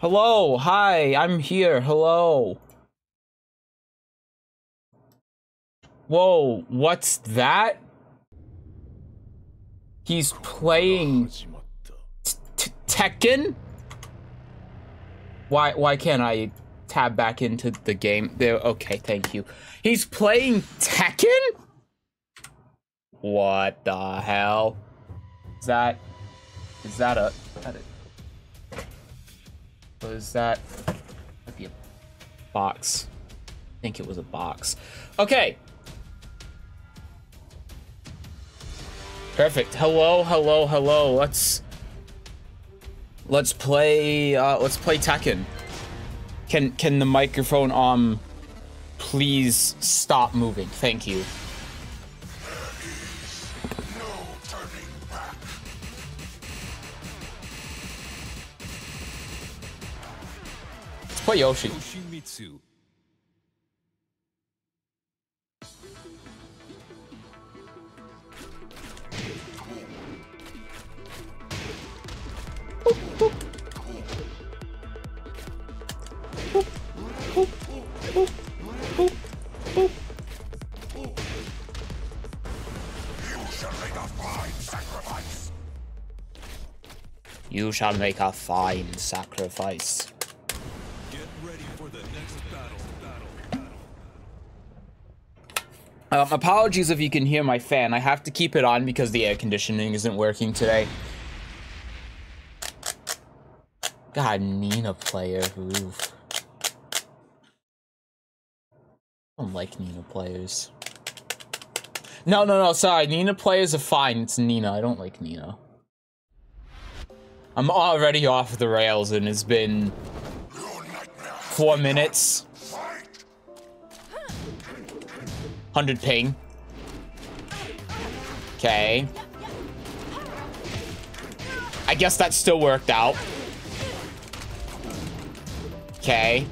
Hello, hi, I'm here. Hello. Whoa, what's that? He's playing Tekken? Why why can't I tab back into the game? There okay, thank you. He's playing Tekken? What the hell? Is that is that a that? Might be a box. I think it was a box. Okay. Perfect. Hello, hello, hello. Let's let's play uh let's play Tekken. Can can the microphone um please stop moving? Thank you. Let's Yoshi. You shall make a fine sacrifice. Um, apologies if you can hear my fan. I have to keep it on because the air conditioning isn't working today. God, Nina player. Oof. I don't like Nina players. No, no, no, sorry. Nina players are fine. It's Nina. I don't like Nina. I'm already off the rails and it's been four minutes. 100 ping. Okay. I guess that still worked out. Okay.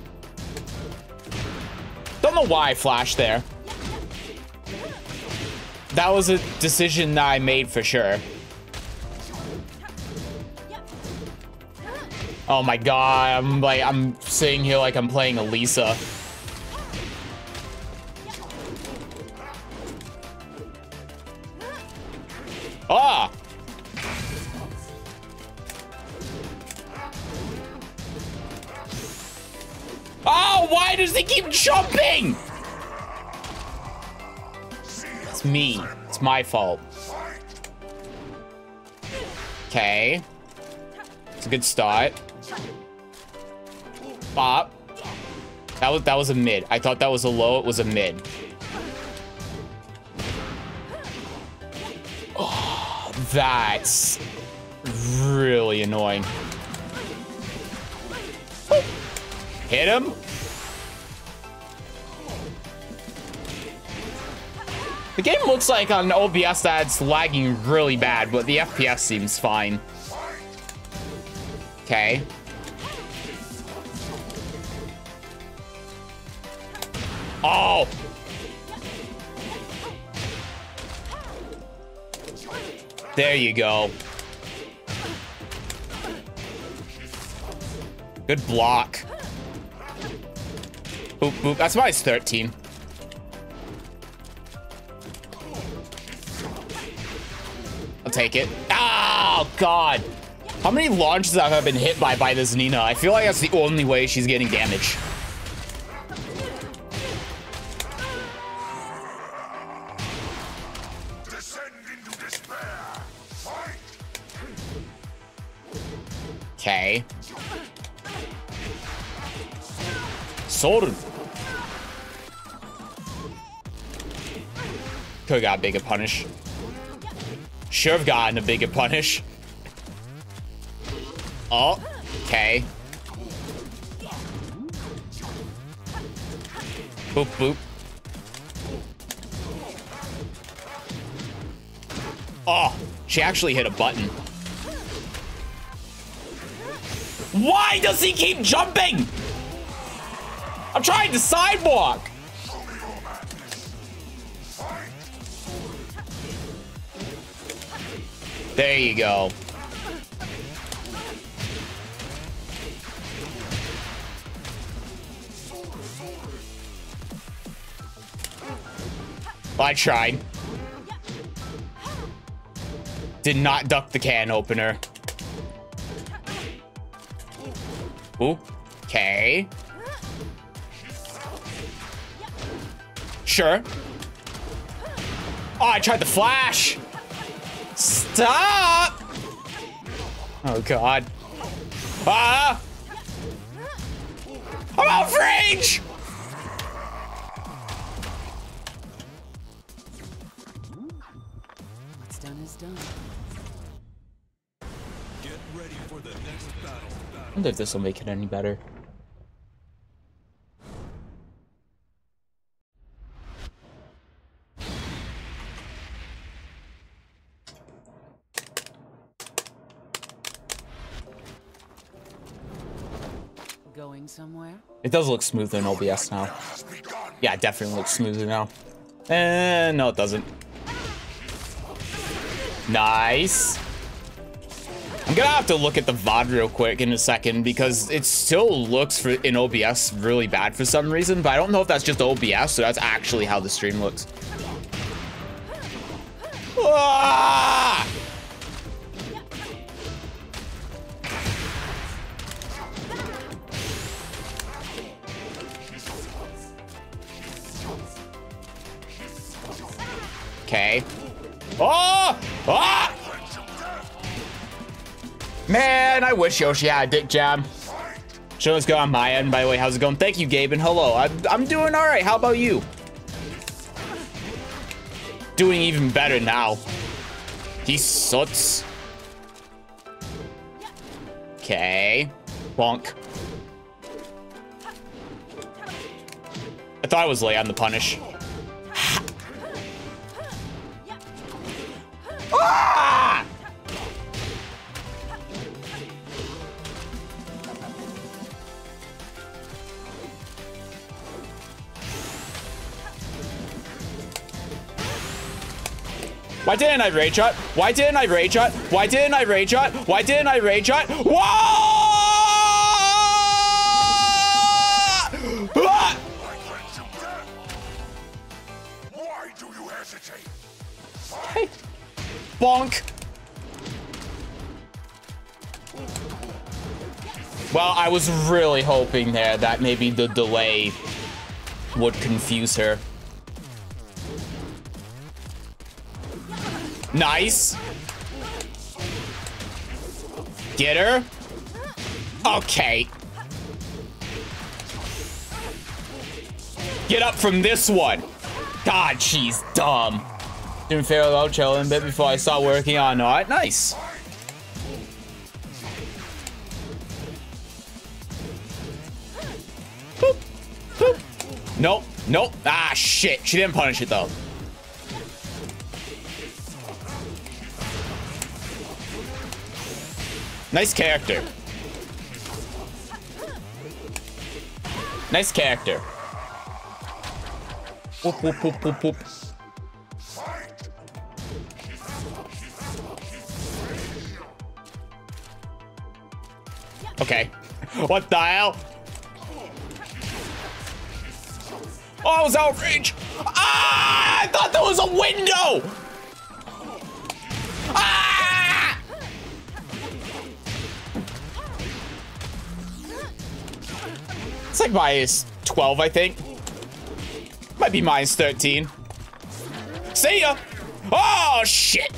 Don't know why I flashed there. That was a decision that I made for sure. Oh my god, I'm like, I'm sitting here like I'm playing Eliza. Jumping? It's me. It's my fault. Okay. It's a good start. Bop. That was that was a mid. I thought that was a low. It was a mid. Oh, that's really annoying. Hit him. The game looks like on OBS that it's lagging really bad, but the FPS seems fine. Okay. Oh! There you go. Good block. Boop, boop. That's why it's 13. Take it. Oh, God. How many launches have I been hit by by this Nina? I feel like that's the only way she's getting damage. Okay. Sword. Could've got a bigger punish. Should've gotten a bigger punish. Oh, okay. Boop, boop. Oh, she actually hit a button. Why does he keep jumping? I'm trying to sidewalk. There you go. I tried. Did not duck the can opener. Okay. Sure. Oh, I tried the flash. Stop! Oh, God. Ah! I'm out of range! What's done is done. Get ready for the next battle. I wonder if this will make it any better. Going somewhere? It does look smoother in OBS now. Yeah, it definitely looks smoother now. Eh, no, it doesn't. Nice. I'm gonna have to look at the VOD real quick in a second because it still looks for in OBS really bad for some reason, but I don't know if that's just OBS so that's actually how the stream looks. Ah! I wish Yoshi had a dick let's go on my end, by the way. How's it going? Thank you, Gabe, and hello. I'm, I'm doing all right. How about you? Doing even better now. He sucks. Okay. Bonk. I thought I was late on the punish. Ah! Why didn't I rage shot? Why didn't I rage shot? Why didn't I rage shot? Why didn't I rage shot? Whoa! Ah! Bonk. Well, I was really hoping there that maybe the delay would confuse her. Nice. Get her. Okay. Get up from this one. God, she's dumb. Doing fairly well, chilling a bit before I start working on art. Nice. Boop, boop. Nope, nope. Ah, shit. She didn't punish it, though. Nice character. Nice character. Whoop, whoop, whoop, whoop, whoop. Okay. What the hell? Oh, I was out of range. Ah! I thought there was a window. It's like minus 12, I think. Might be minus 13. See ya. Oh, shit.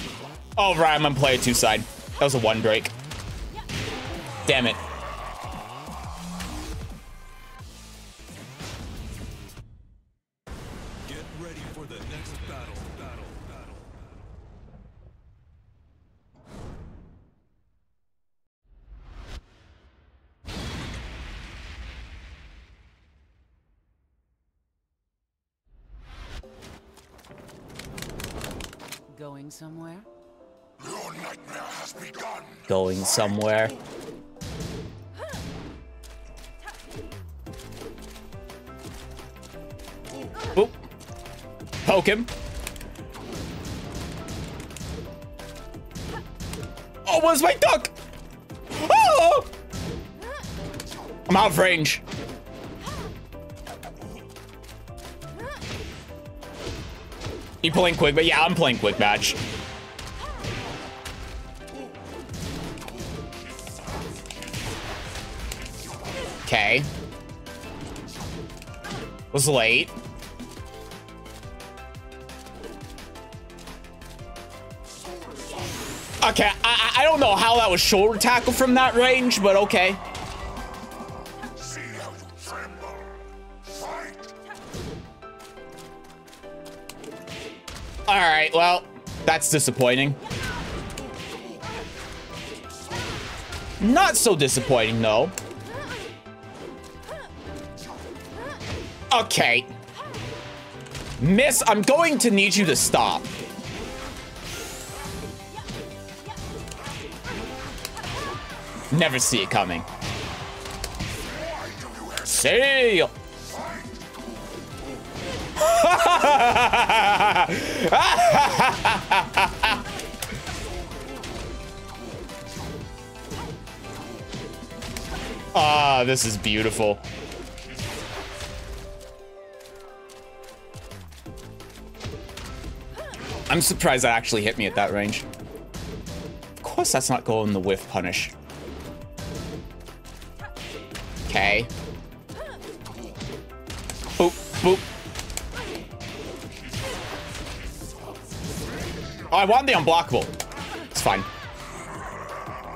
Oh, right, I'm on player two side. That was a one break. Damn it. Going somewhere. Poke him. Oh, where's my duck? Oh! I'm out of range. You playing quick, but yeah, I'm playing quick match. Okay. Was late. Okay, I, I don't know how that was shoulder tackle from that range, but okay. See how you tremble. Fight. All right, well, that's disappointing. Not so disappointing, though. Okay. Miss, I'm going to need you to stop. Never see it coming. See. Ah, this is beautiful. I'm surprised that actually hit me at that range. Of course that's not going the whiff punish. Okay. Boop, boop. Oh, I want the unblockable. It's fine.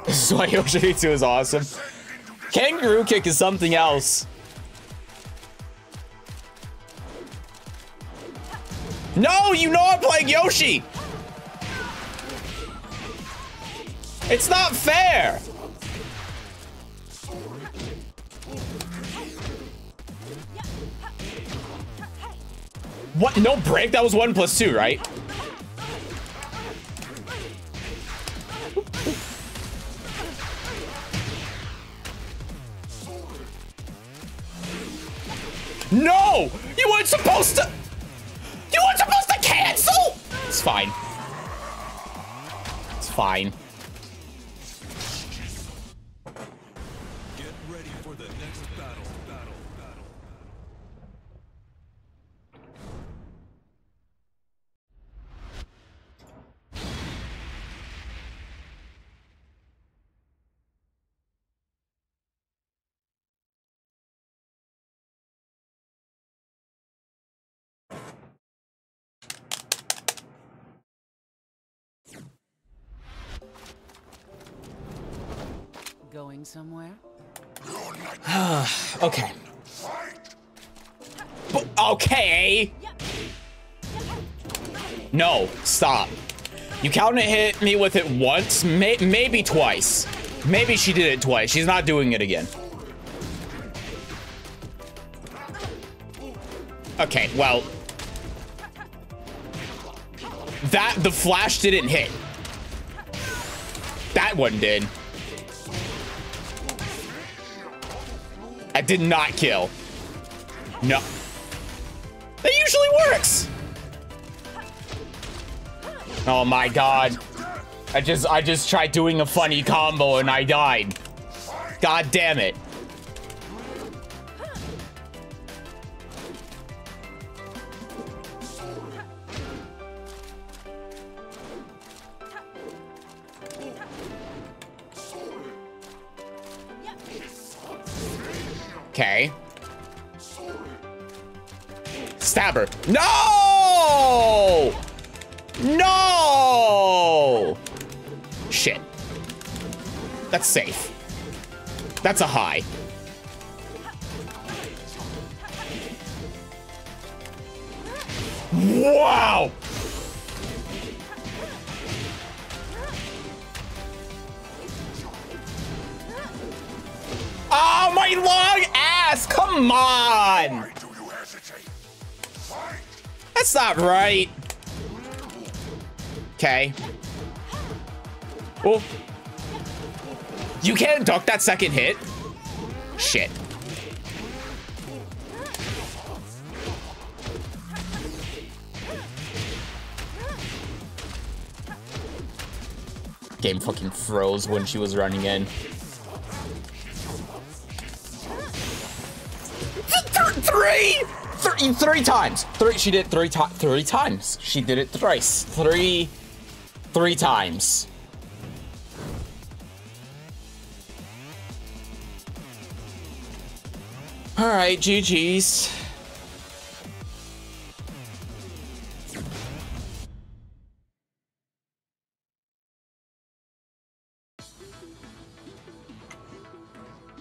This is why Yoshi 2 is awesome. Kangaroo kick is something else. No, you know I'm Yoshi. It's not fair. What? No break? That was one plus two, right? Somewhere? Okay. Okay. No, stop. You counter hit me with it once, may maybe twice. Maybe she did it twice. She's not doing it again. Okay, well. That, the flash didn't hit. That one did. That did not kill. No. That usually works. Oh my god. I just I just tried doing a funny combo and I died. God damn it. Okay. Stabber. No! No! Shit. That's safe. That's a high. Wow! Come on! That's not right. Okay. Oh. You can't duck that second hit? Shit. Game fucking froze when she was running in. Three! Th- three, three times. Three. She did three times. Three times. She did it thrice. Three. Three times. All right, GG's.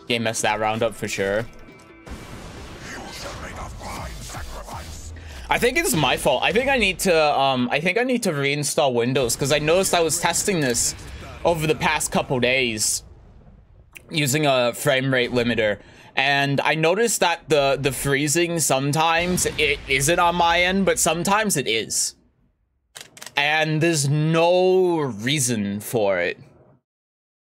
Game messed that round up for sure. I think it's my fault. I think I need to um I think I need to reinstall Windows because I noticed I was testing this over the past couple days using a frame rate limiter. And I noticed that the the freezing sometimes it isn't on my end but sometimes it is. And there's no reason for it.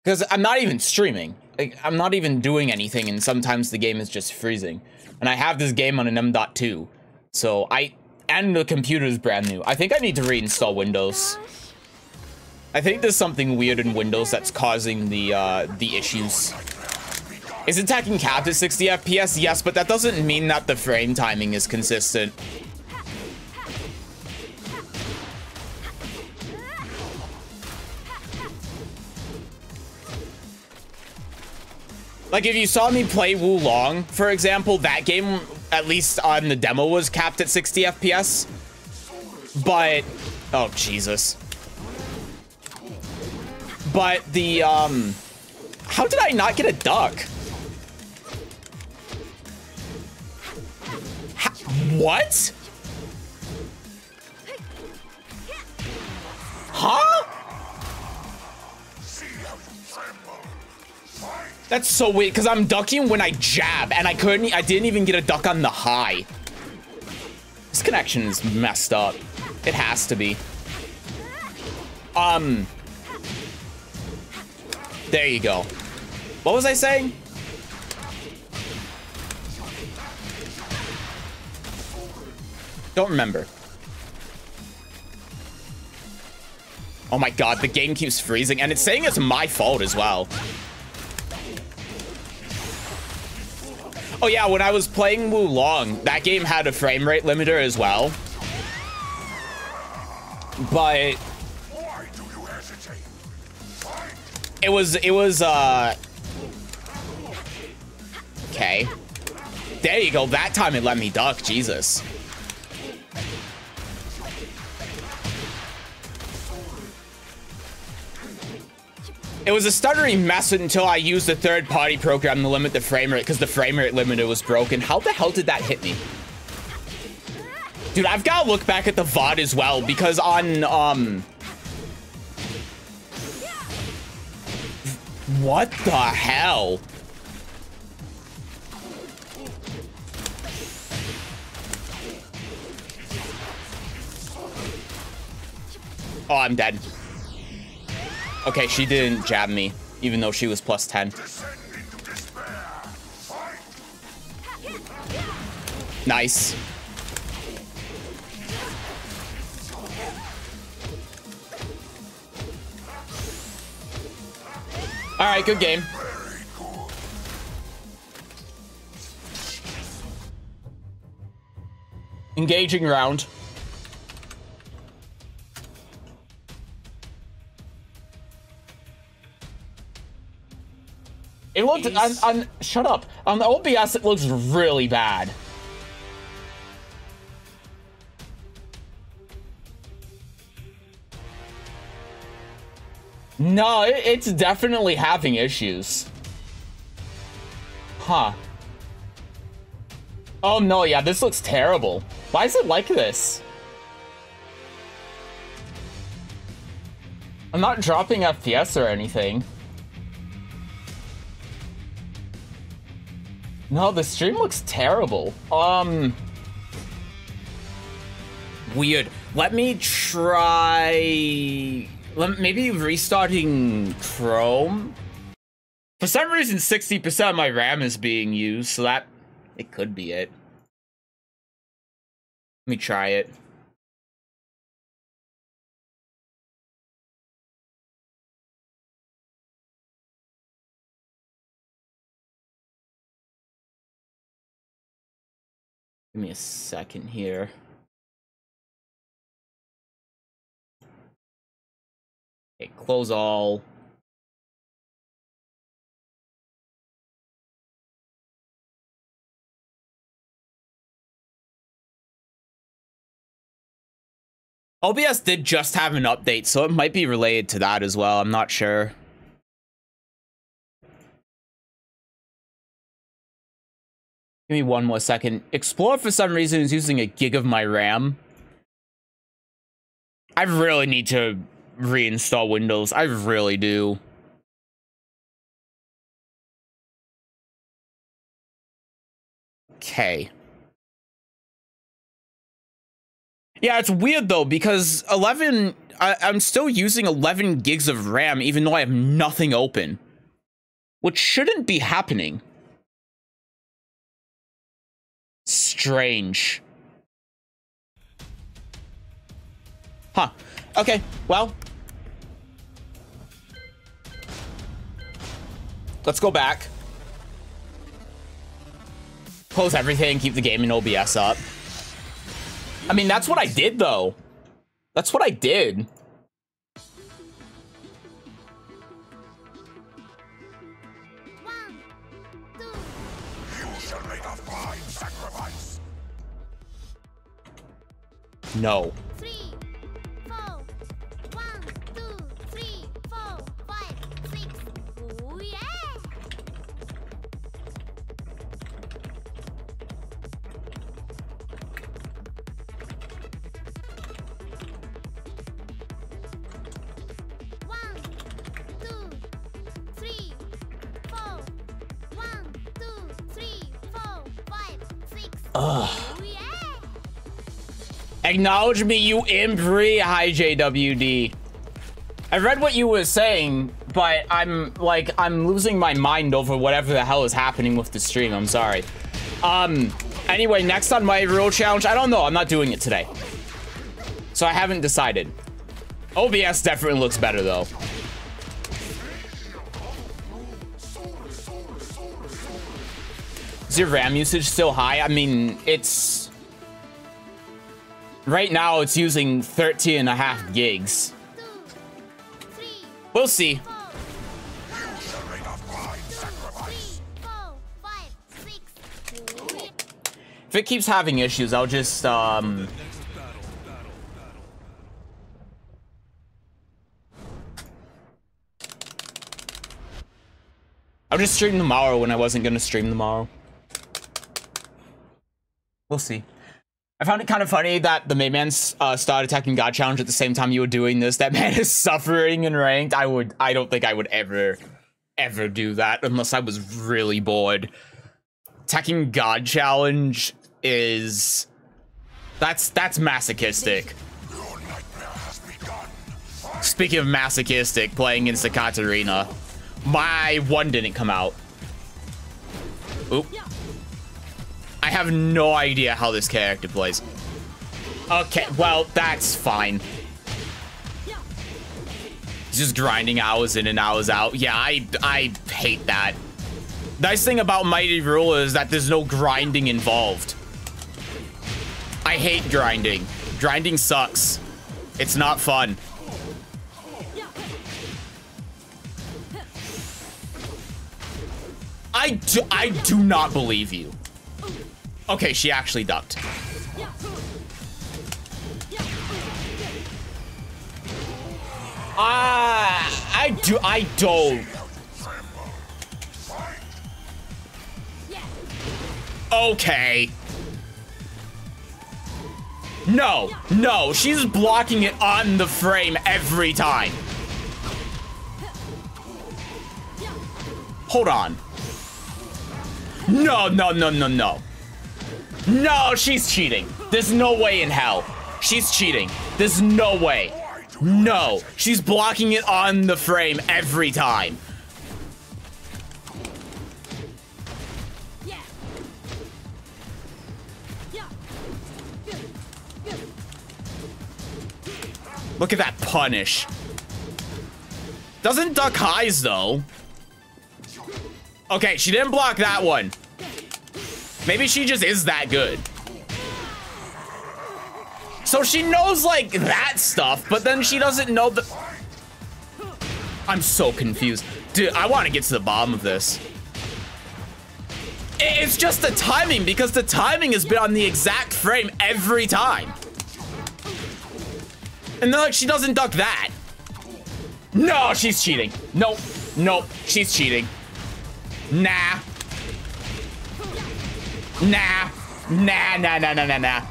Because I'm not even streaming. Like I'm not even doing anything and sometimes the game is just freezing. And I have this game on an M.2 so I and the computer is brand new I think I need to reinstall Windows I think there's something weird in Windows that's causing the uh, the issues is attacking capped at 60 FPS? Yes, but that doesn't mean that the frame timing is consistent. Like, if you saw me play Wo Long, for example, that game, at least on the demo, was capped at 60 FPS. But, oh, Jesus. But the, um, how did I not get a duck? Ha what? That's so weird because I'm ducking when I jab and I couldn't I didn't even get a duck on the high. This connection is messed up. It has to be. Um There you go. What was I saying? Don't remember. Oh my god, the game keeps freezing, and it's saying it's my fault as well. Oh yeah, when I was playing Wo Long, that game had a frame rate limiter as well. But it was it was uh okay. There you go. That time it let me duck. Jesus. It was a stuttering mess until I used a third-party program to limit the frame rate because the frame rate limiter was broken. How the hell did that hit me? Dude, I've got to look back at the VOD as well because on, um... What the hell? Oh, I'm dead. Okay, she didn't jab me, even though she was plus 10. Nice. All right, good game. Engaging round. It looked on, on shut up. On the OBS it looks really bad. No, it, it's definitely having issues. Huh. Oh no, yeah, this looks terrible. Why is it like this? I'm not dropping FPS or anything. No, the stream looks terrible. Um... Weird. Let me try... Maybe restarting Chrome? For some reason, 60% of my RAM is being used, so that... It could be it. Let me try it. Give me a second here. Okay, close all. OBS did just have an update, so it might be related to that as well. I'm not sure. Give me one more second. Explore, for some reason, is using a gig of my RAM. I really need to reinstall Windows. I really do. Okay. Yeah, it's weird though because 11 I, I'm still using 11 gigs of RAM even though I have nothing open. Which shouldn't be happening. Strange. Huh. Okay, well. Let's go back. Close everything, keep the game in OBS up. I mean, that's what I did, though. That's what I did. No. Three, four. One, two, three, four, five, six. Yeah! One, two, three, four. One, two, three, four, five, six. Ugh. Acknowledge me, you imbri. Hi, JWD. I read what you were saying, but I'm like, I'm losing my mind over whatever the hell is happening with the stream. I'm sorry. Um, anyway, next on my rule challenge, I don't know. I'm not doing it today. So I haven't decided. OBS definitely looks better though. Is your RAM usage still high? I mean, it's... Right now, it's using 13 and a half gigs. We'll see. If it keeps having issues, I'll just, um... I'll just stream tomorrow when I wasn't gonna stream tomorrow. We'll see. I found it kind of funny that the main man uh, started a Tekken God Challenge at the same time you were doing this. That man is suffering in ranked. I would, I don't think I would ever, ever do that unless I was really bored. A Tekken God Challenge is, that's that's masochistic. Speaking of masochistic, playing against the Katarina, my one didn't come out. Oop. I have no idea how this character plays. Okay, well, that's fine. Just grinding hours in and hours out. Yeah, I I hate that. Nice thing about Mighty Rule is that there's no grinding involved. I hate grinding. Grinding sucks. It's not fun. I do, I do not believe you. Okay, she actually ducked. Ah, I do, I don't. Okay. No, no, she's blocking it on the frame every time. Hold on. No, no, no, no, no. No, she's cheating. There's no way in hell. She's cheating. There's no way. No, she's blocking it on the frame every time. Look at that punish. Doesn't duck highs though. Okay, she didn't block that one. Maybe she just is that good. So she knows like that stuff, but then she doesn't know the. I'm so confused. Dude, I want to get to the bottom of this. It's just the timing because the timing has been on the exact frame every time. And then like she doesn't duck that. No, she's cheating. Nope. Nope. She's cheating. Nah. Nah. Nah, nah, nah, nah, nah, nah.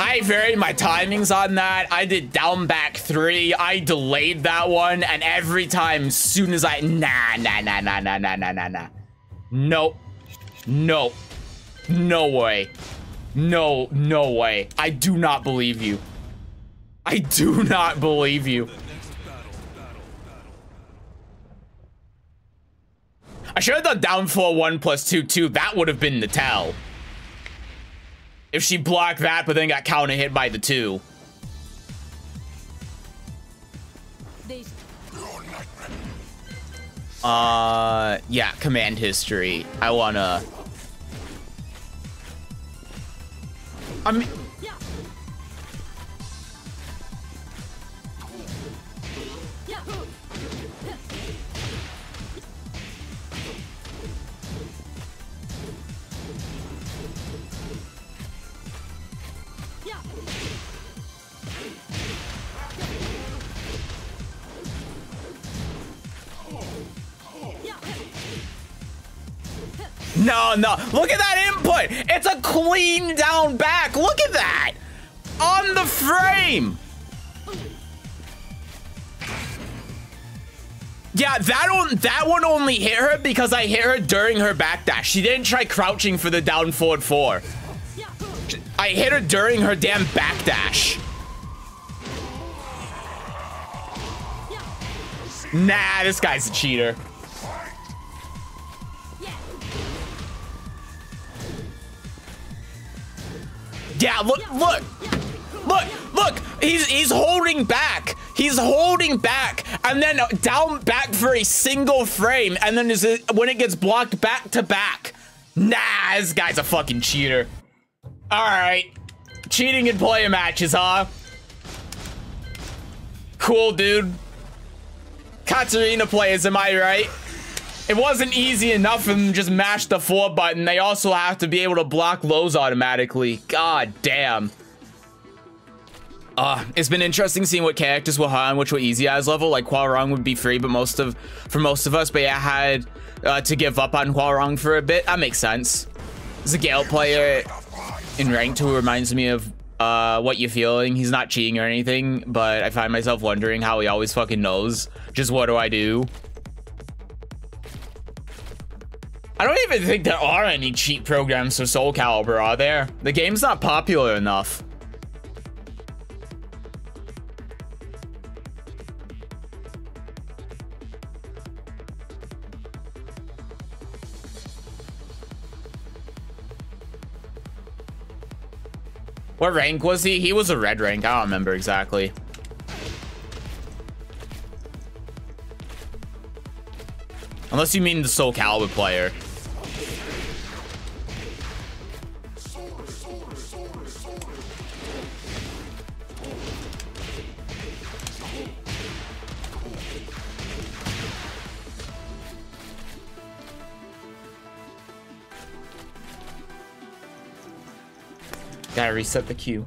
I varied my timings on that. I did down back three. I delayed that one. And every time, soon as I... Nah, nah, nah, nah, nah, nah, nah, nah, nah. Nope. Nope. No way. No, no way. I do not believe you. I do not believe you. The next battle, battle, battle. I should have done down 4 1 plus 2 2. That would have been the tell. If she blocked that, but then got counter hit by the 2. Uh, yeah, command history. I wanna. I mean, no, no. Look at that input. It's a clean down back. Look at that. On the frame. Yeah, that one, that one only hit her because I hit her during her backdash. She didn't try crouching for the down forward four. I hit her during her damn backdash. Nah, this guy's a cheater. Yeah, look, look, look, look. He's he's holding back. He's holding back, and then down back for a single frame, and then when it gets blocked back to back. Nah, this guy's a fucking cheater. All right, cheating in player matches, huh? Cool, dude. Katarina players, am I right? It wasn't easy enough for them to just mash the four button. They also have to be able to block lows automatically. God damn. Uh, it's been interesting seeing what characters were high and which were easy as level. Like Hwoarang would be free, but most of for most of us, but yeah, had uh, to give up on Hwoarang for a bit. That makes sense. As a Gale player in ranked who reminds me of uh, what you're feeling. He's not cheating or anything, but I find myself wondering how he always fucking knows. Just what do I do? I don't even think there are any cheat programs for Soul Calibur, are there? The game's not popular enough. What rank was he? He was a red rank. I don't remember exactly. Unless you mean the Soul Calibur player. Gotta reset the queue.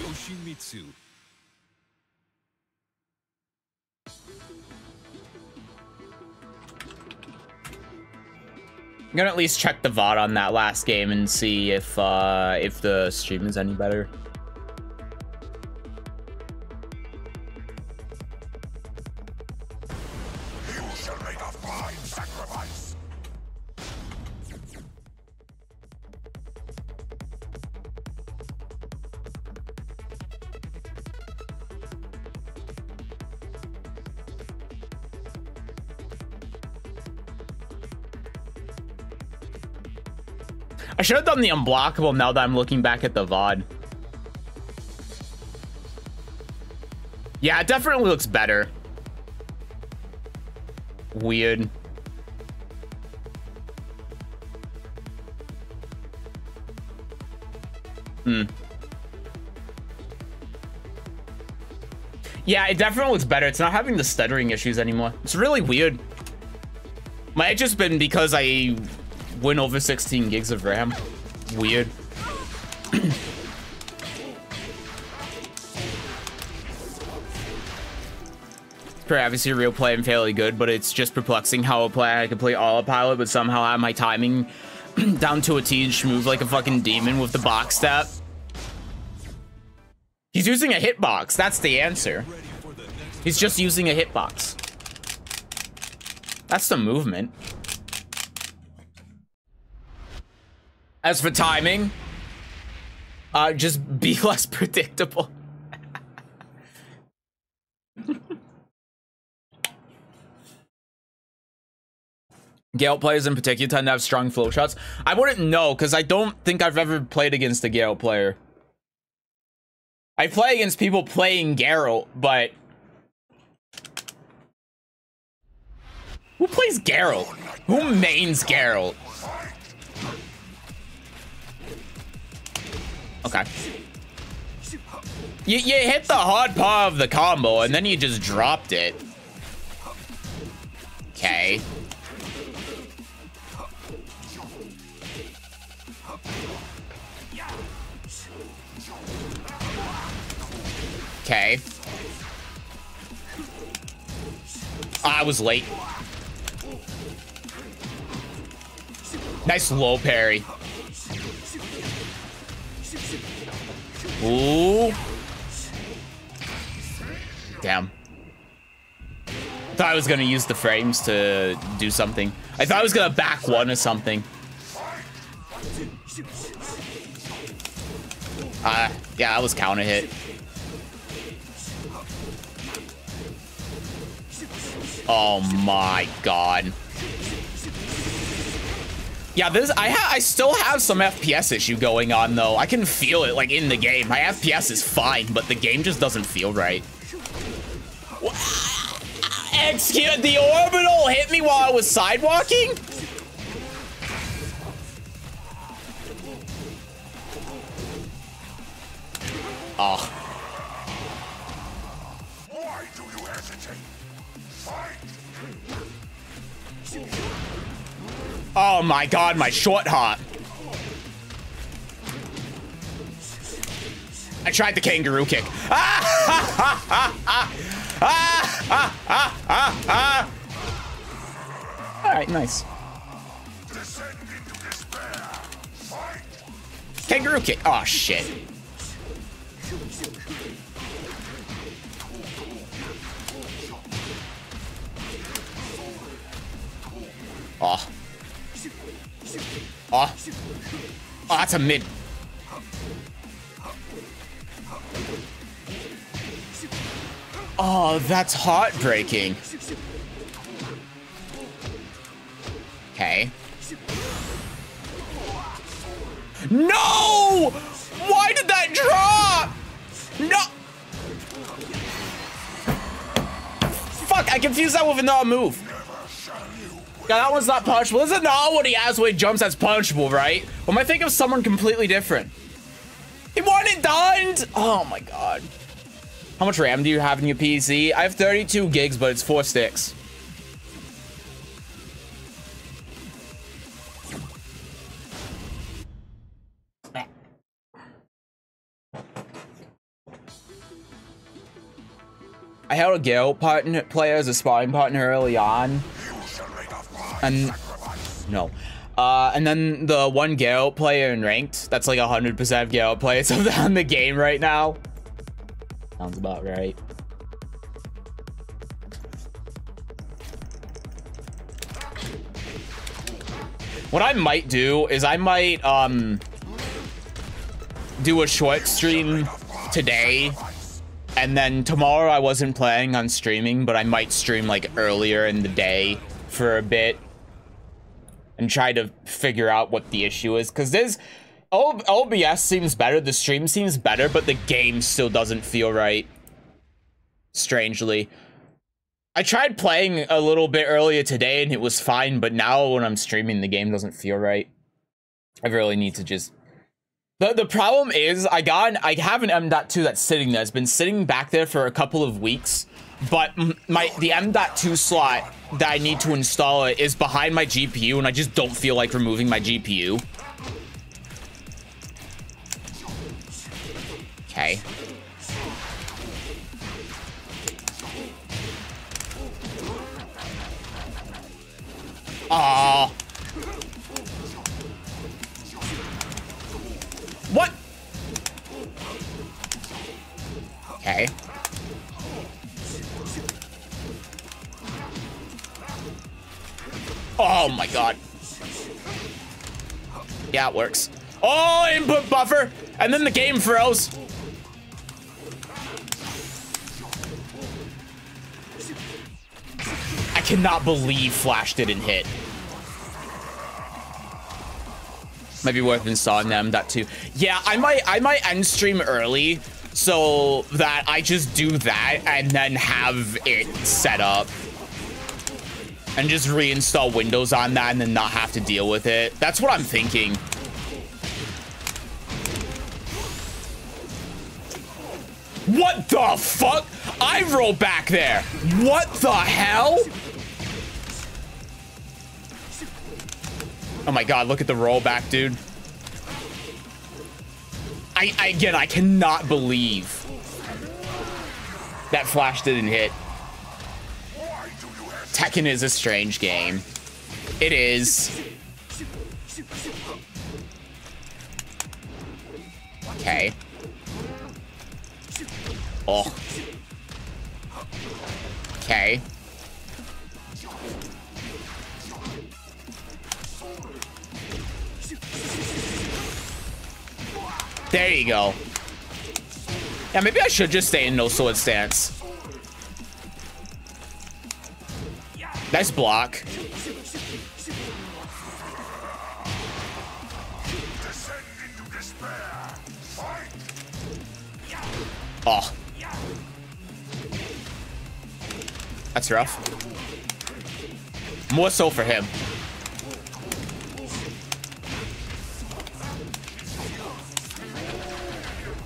Yoshimitsu. I'm gonna at least check the VOD on that last game and see if uh if the stream is any better. I should have done the unblockable now that I'm looking back at the VOD. Yeah, it definitely looks better. Weird. Hmm. Yeah, it definitely looks better. It's not having the stuttering issues anymore. It's really weird. Might have just been because I went over 16 gigs of RAM. Weird. Obviously real play and fairly good, but it's just perplexing how a player I can play autopilot, but somehow have my timing down to a T and move like a fucking demon with the box step. He's using a hitbox. That's the answer. He's just using a hitbox. That's the movement. As for timing, uh, just be less predictable. Gale players in particular tend to have strong flow shots. I wouldn't know because I don't think I've ever played against a Gale player. I play against people playing Geralt, but who plays Geralt? Who mains Geralt? Okay. You, you hit the hard part of the combo and then you just dropped it. Okay. Okay. I was late. Nice low parry. Ooh. Damn. Thought I was gonna use the frames to do something. I thought I was gonna back one or something. Uh, yeah, I was counter hit. Oh my god. Yeah, this I ha I still have some FPS issue going on though. I can feel it like in the game. My FPS is fine, but the game just doesn't feel right. Excuse the orbital hit me while I was sidewalking? Oh. Oh my god, my short hop. I tried the kangaroo kick. Ah! Alright, nice. Kangaroo kick. Oh shit. Oh. Oh. Oh, that's a mid. Oh, that's heartbreaking. Okay. No! Why did that drop? No! Fuck, I confused that with another move. That one's not punchable. This is not what he has when he jumps that's punchable, right? Or am I thinking of someone completely different? He wanted done! Oh my god. How much RAM do you have in your PC? I have 32 gigs, but it's four sticks. I had a Gale partner player as a sparring partner early on. And no. Uh, and then the one Gale player in ranked, that's like 100% Gale players on the game right now. Sounds about right. What I might do is I might um do a short stream today and then tomorrow I wasn't planning on streaming, but I might stream like earlier in the day for a bit and try to figure out what the issue is because this OBS seems better, the stream seems better, but the game still doesn't feel right. strangely. I tried playing a little bit earlier today and it was fine, but now when I'm streaming, the game doesn't feel right. I really need to just. The, the problem is I got an, I have an M.2 that's sitting there. It's been sitting back there for a couple of weeks, but my the M.2 slot that I need to install it is behind my GPU, and I just don't feel like removing my GPU. Okay. Ah. What? Okay. Oh my god. Yeah, it works. Oh, input buffer! And then the game froze. I cannot believe Flash didn't hit. Might be worth installing them, that too. Yeah, I might I might end stream early so that I just do that and then have it set up. And just reinstall Windows on that and then not have to deal with it. That's what I'm thinking. What the fuck? I rolled back there. What the hell? Oh my god, look at the rollback, dude. I, I again, I cannot believe that Flash didn't hit. Tekken is a strange game. It is. Okay. Oh. Okay. There you go. Yeah, maybe I should just stay in no sword stance. Nice block. Oh. That's rough. More so for him.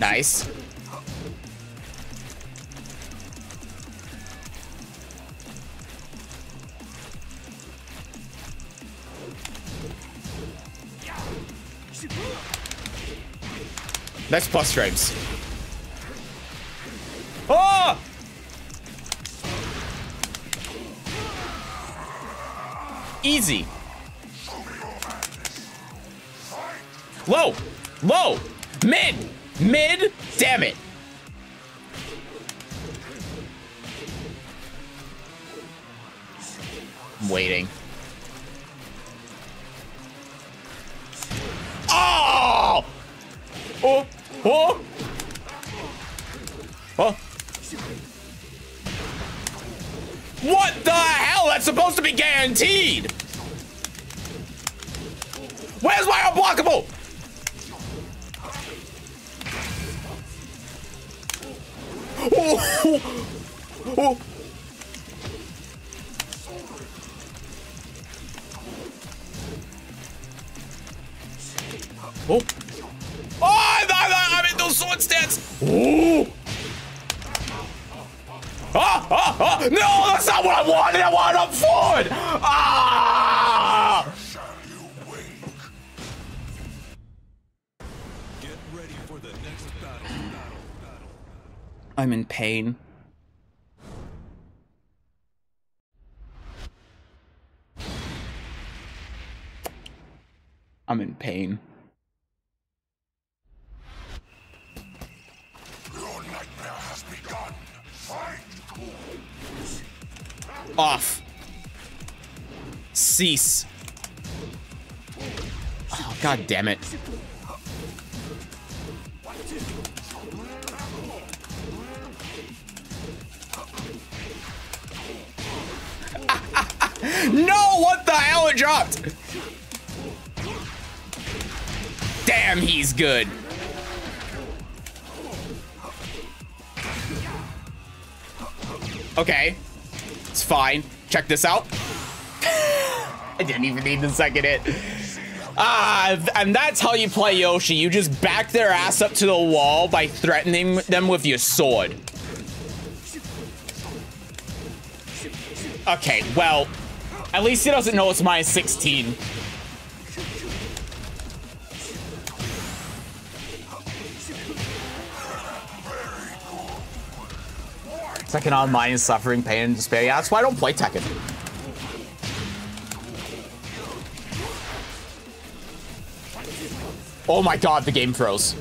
Nice. Nice plus stripes. Oh! Easy. Low. Low. Mid. Mid. Damn it. I'm waiting. Oh! Oh! What the hell? That's supposed to be guaranteed! Where's my unblockable? Cease. Oh, God damn it. no, what the hell? It dropped. Damn, he's good. Okay. It's fine. Check this out. Didn't even need the second hit. Ah, and that's how you play Yoshi. You just back their ass up to the wall by threatening them with your sword. Okay, well, at least he doesn't know it's minus 16. Second on mine is suffering pain and despair. Yeah, that's why I don't play Tekken. Oh my god, the game froze.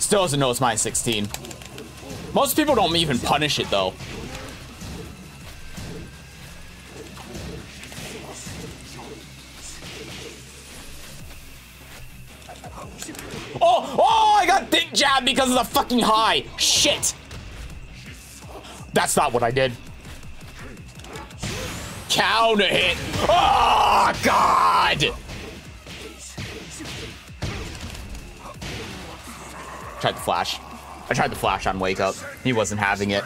Still doesn't know it's minus 16. Most people don't even punish it though. Oh, oh, I got dick jab because of the fucking high. Shit. That's not what I did. Counter hit. Oh, God. Tried the flash. I tried the flash on Wake Up. He wasn't having it.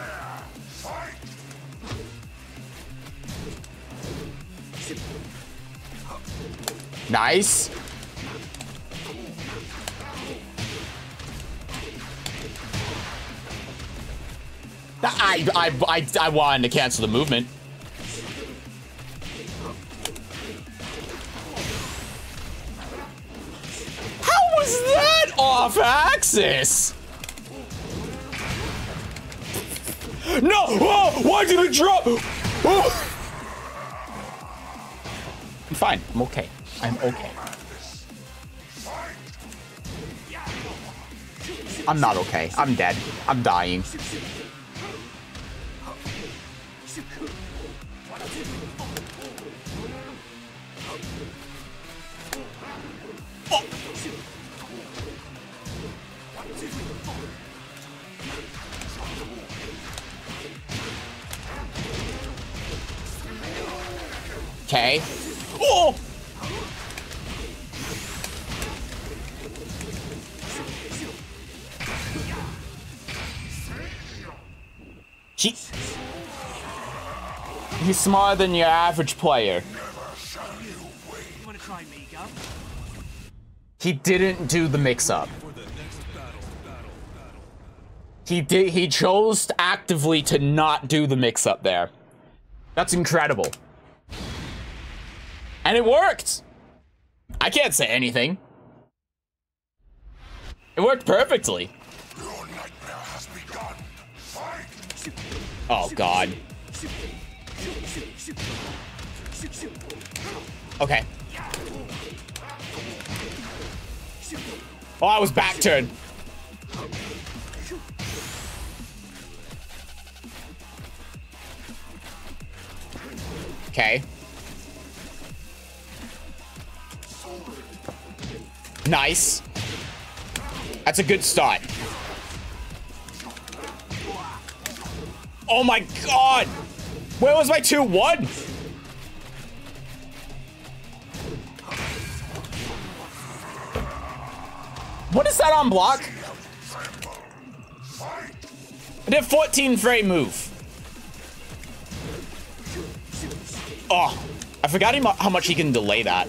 Nice. I, I, I, I wanted to cancel the movement. How was that off axis? No! Oh, why did it drop? Oh. I'm fine. I'm okay. I'm okay. I'm not okay. I'm dead. I'm dying. Okay. Oh! He, he's smarter than your average player. He didn't do the mix-up. He did. He chose actively to not do the mix-up there. That's incredible. And it worked! I can't say anything. It worked perfectly. Oh, God. Okay. Oh, I was back turned. Okay. Nice. That's a good start. Oh my god! Where was my 2-1? What is that on block? I did 14 frame move. Oh, I forgot how much he can delay that.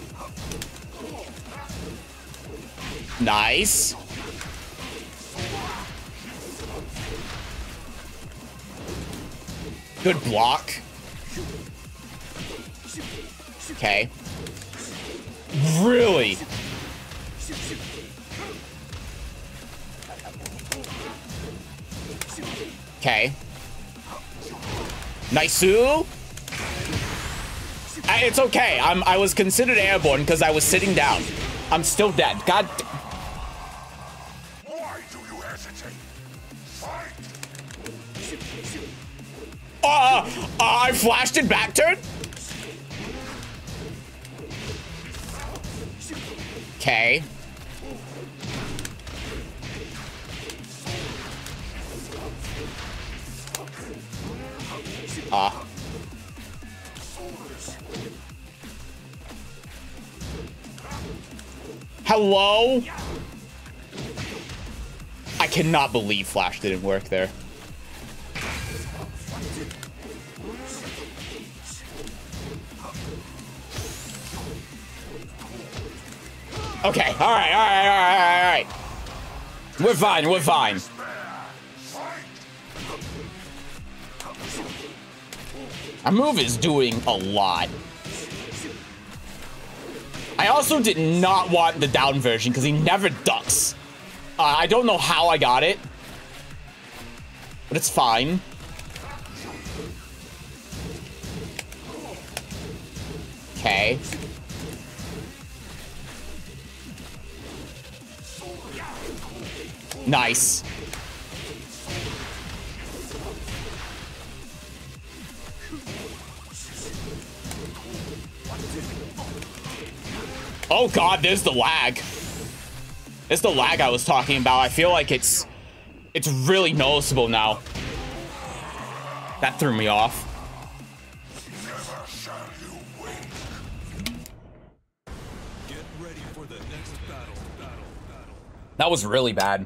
Nice. Good block. Okay. Really? Okay. Nice. It's okay. I'm I was considered airborne because I was sitting down. I'm still dead. God Uh, uh, I flashed it back turn? Okay. Ah. Hello? I cannot believe Flash didn't work there. Okay, alright, alright, alright, alright. We're fine, we're fine. Our move is doing a lot. I also did not want the down version because he never ducks. Uh, I don't know how I got it. But it's fine. Okay. Nice. Oh god, there's the lag. It's the lag I was talking about. I feel like it's it's really noticeable now. That threw me off. That was really bad.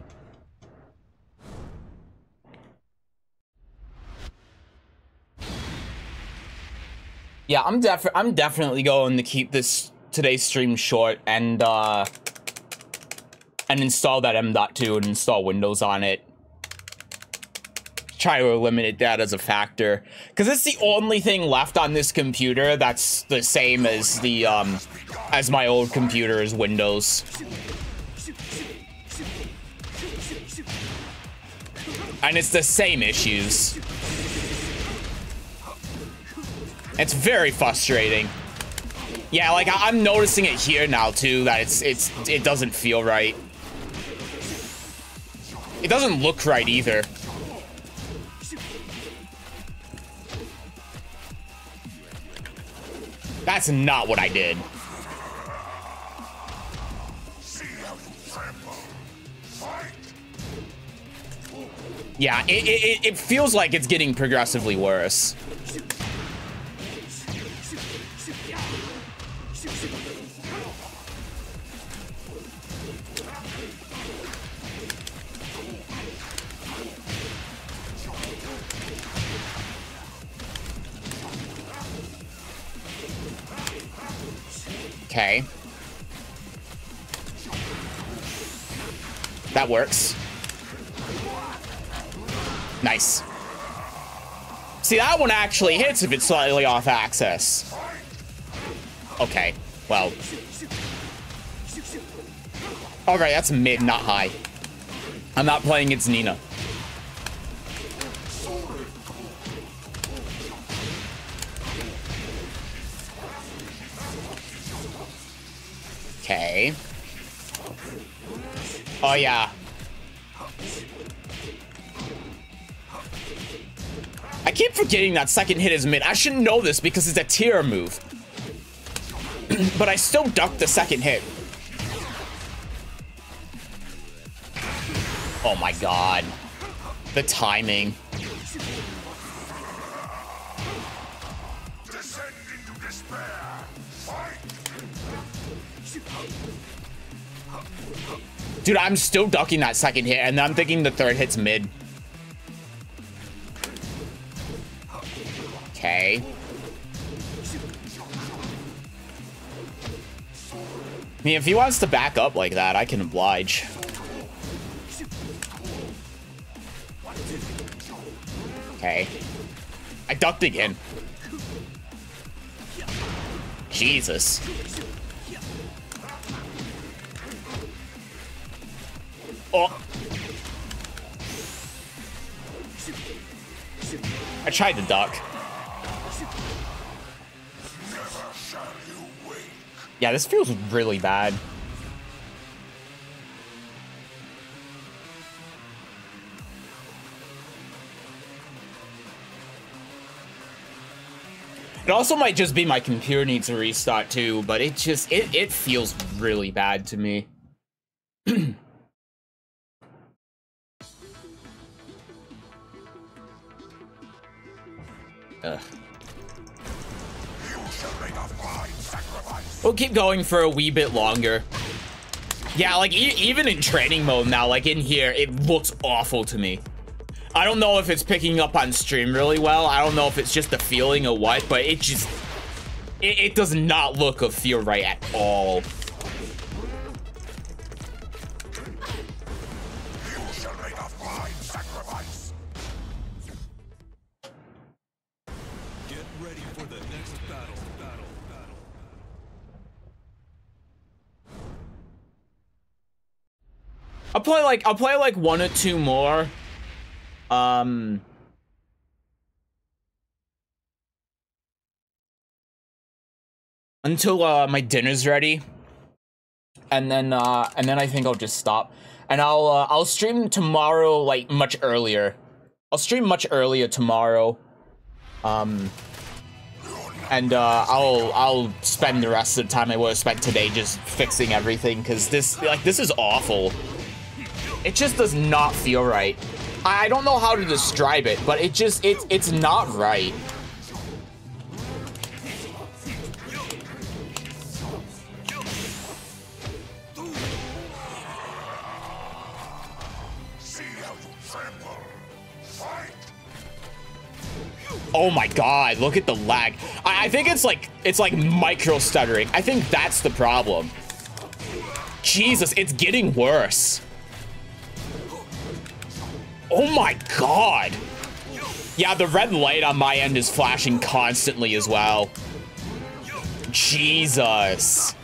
Yeah, I'm def I'm definitely going to keep this today's stream short and uh and install that M.2 and install Windows on it. Try to eliminate that as a factor. Because it's the only thing left on this computer that's the same as the, um, as my old computer is Windows. And it's the same issues. It's very frustrating. Yeah, like I I'm noticing it here now too that it's it's it doesn't feel right. It doesn't look right either. That's not what I did. Yeah, it, it, it feels like it's getting progressively worse. Okay. That works. Nice. See, that one actually hits if it's slightly off axis. Okay, well. Alright, that's mid, not high. I'm not playing against Nina. Okay. Oh, yeah. I keep forgetting that second hit is mid. I should know this because it's a tier move. but I still ducked the second hit. Oh my god. The timing. Dude, I'm still ducking that second hit, and I'm thinking the third hit's mid. Okay. I mean, if he wants to back up like that, I can oblige. Okay. I ducked again. Jesus. Oh. I tried to duck. Yeah, this feels really bad. It also might just be my computer needs a restart too, but it just, it, it feels really bad to me. Ugh. We'll keep going for a wee bit longer. Yeah, like e even in training mode now, like in here, it looks awful to me. I don't know if it's picking up on stream really well. I don't know if it's just the feeling or what, but it just it, it does not look or feel right at all. I'll play like I'll play like one or two more. Um until uh my dinner's ready. And then uh and then I think I'll just stop. And I'll uh, I'll stream tomorrow like much earlier. I'll stream much earlier tomorrow. Um and uh, I'll I'll spend the rest of the time I would have spent today just fixing everything because this like this is awful. It just does not feel right. I don't know how to describe it, but it just it's it's not right. Oh my god, look at the lag. I, I think it's like it's like micro stuttering. I think that's the problem. Jesus, it's getting worse. Oh my god. Yeah, the red light on my end is flashing constantly as well. Jesus.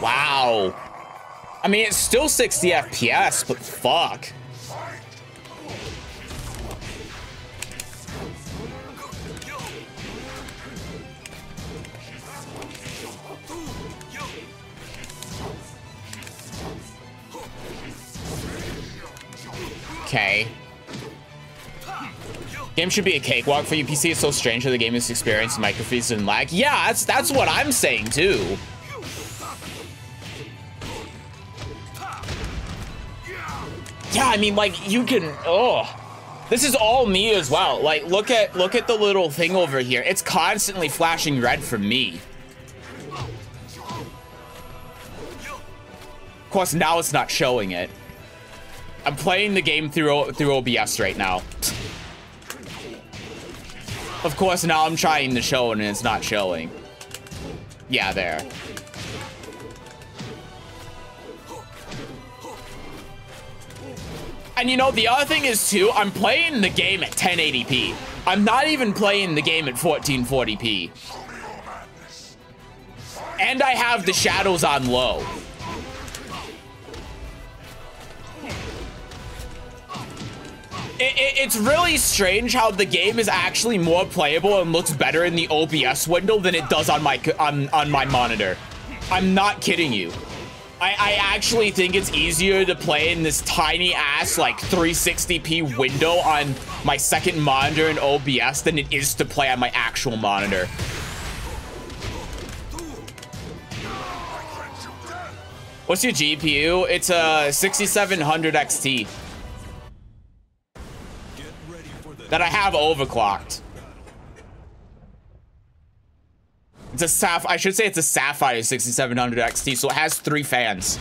Wow. I mean, it's still 60 FPS, but fuck. Okay. Game should be a cakewalk for you. PC is so strange how the game is experiencing microfreeze and lag. Yeah, that's that's what I'm saying too. Yeah, I mean, like you can. Oh, this is all me as well. Like, look at look at the little thing over here. It's constantly flashing red for me. Of course, now it's not showing it. I'm playing the game through through OBS right now. Of course, now I'm trying to show and it's not showing. Yeah, there. And you know, the other thing is too, I'm playing the game at 1080p. I'm not even playing the game at 1440p. And I have the shadows on low. It, it, it's really strange how the game is actually more playable and looks better in the OBS window than it does on my on, on my monitor. I'm not kidding you. I, I actually think it's easier to play in this tiny ass like 360p window on my second monitor in OBS than it is to play on my actual monitor. What's your GPU? It's uh, a 6700 XT that I have overclocked. It's a Saph. I should say it's a Sapphire 6700 XT, so it has three fans.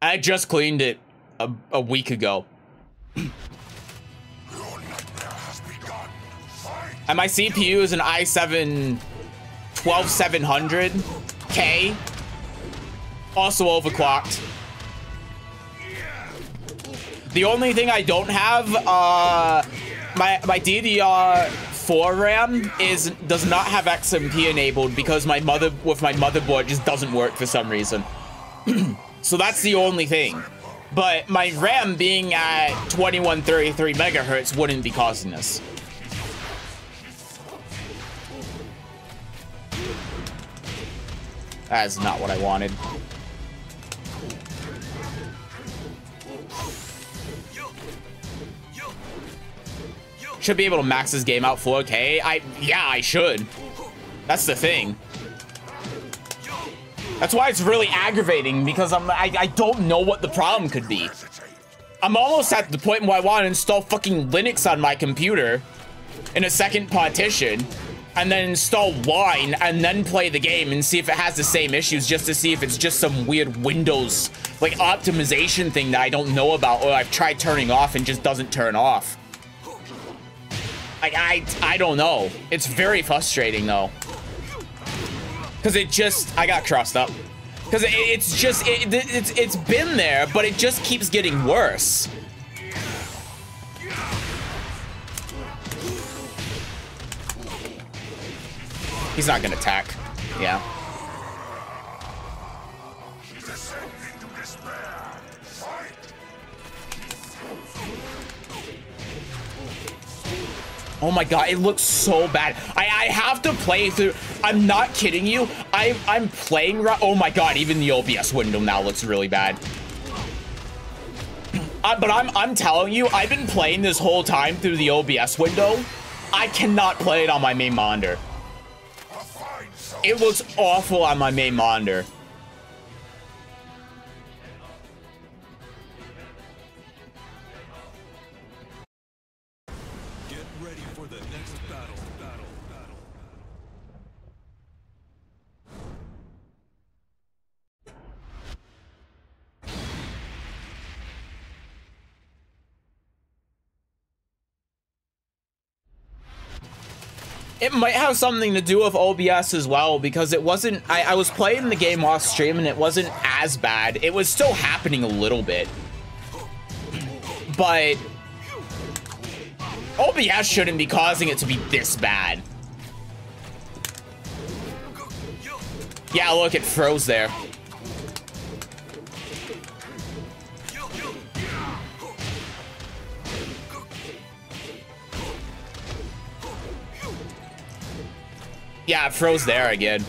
I just cleaned it a, a week ago. And my CPU is an i7 12700K. Also overclocked. The only thing I don't have, uh, my my DDR4 RAM is does not have XMP enabled because my mother with my motherboard just doesn't work for some reason. so that's the only thing. But my RAM being at 2133 megahertz wouldn't be causing this. That is not what I wanted. Should be able to max this game out 4K. I yeah, I should. That's the thing. That's why it's really aggravating because I'm I, I don't know what the problem could be. I'm almost at the point where I want to install fucking Linux on my computer in a second partition and then install Wine and then play the game and see if it has the same issues just to see if it's just some weird Windows like optimization thing that I don't know about or I've tried turning off and just doesn't turn off. I I don't know. It's very frustrating though. Cuz it just I got crossed up. Cuz it, it's just it, it's it's been there but it just keeps getting worse. He's not gonna attack. Yeah. Oh my god, it looks so bad. I, I have to play through. I'm not kidding you. I, I'm playing. Oh my god, even the OBS window now looks really bad. Uh, but I'm, I'm telling you, I've been playing this whole time through the OBS window. I cannot play it on my main monitor. It looks awful on my main monitor. Ready for the next battle. Battle. Battle. It might have something to do with OBS as well because it wasn't. I, I was playing the game off stream and it wasn't as bad. It was still happening a little bit, but OBS shouldn't be causing it to be this bad. Yeah, look, it froze there. Yeah, it froze there again.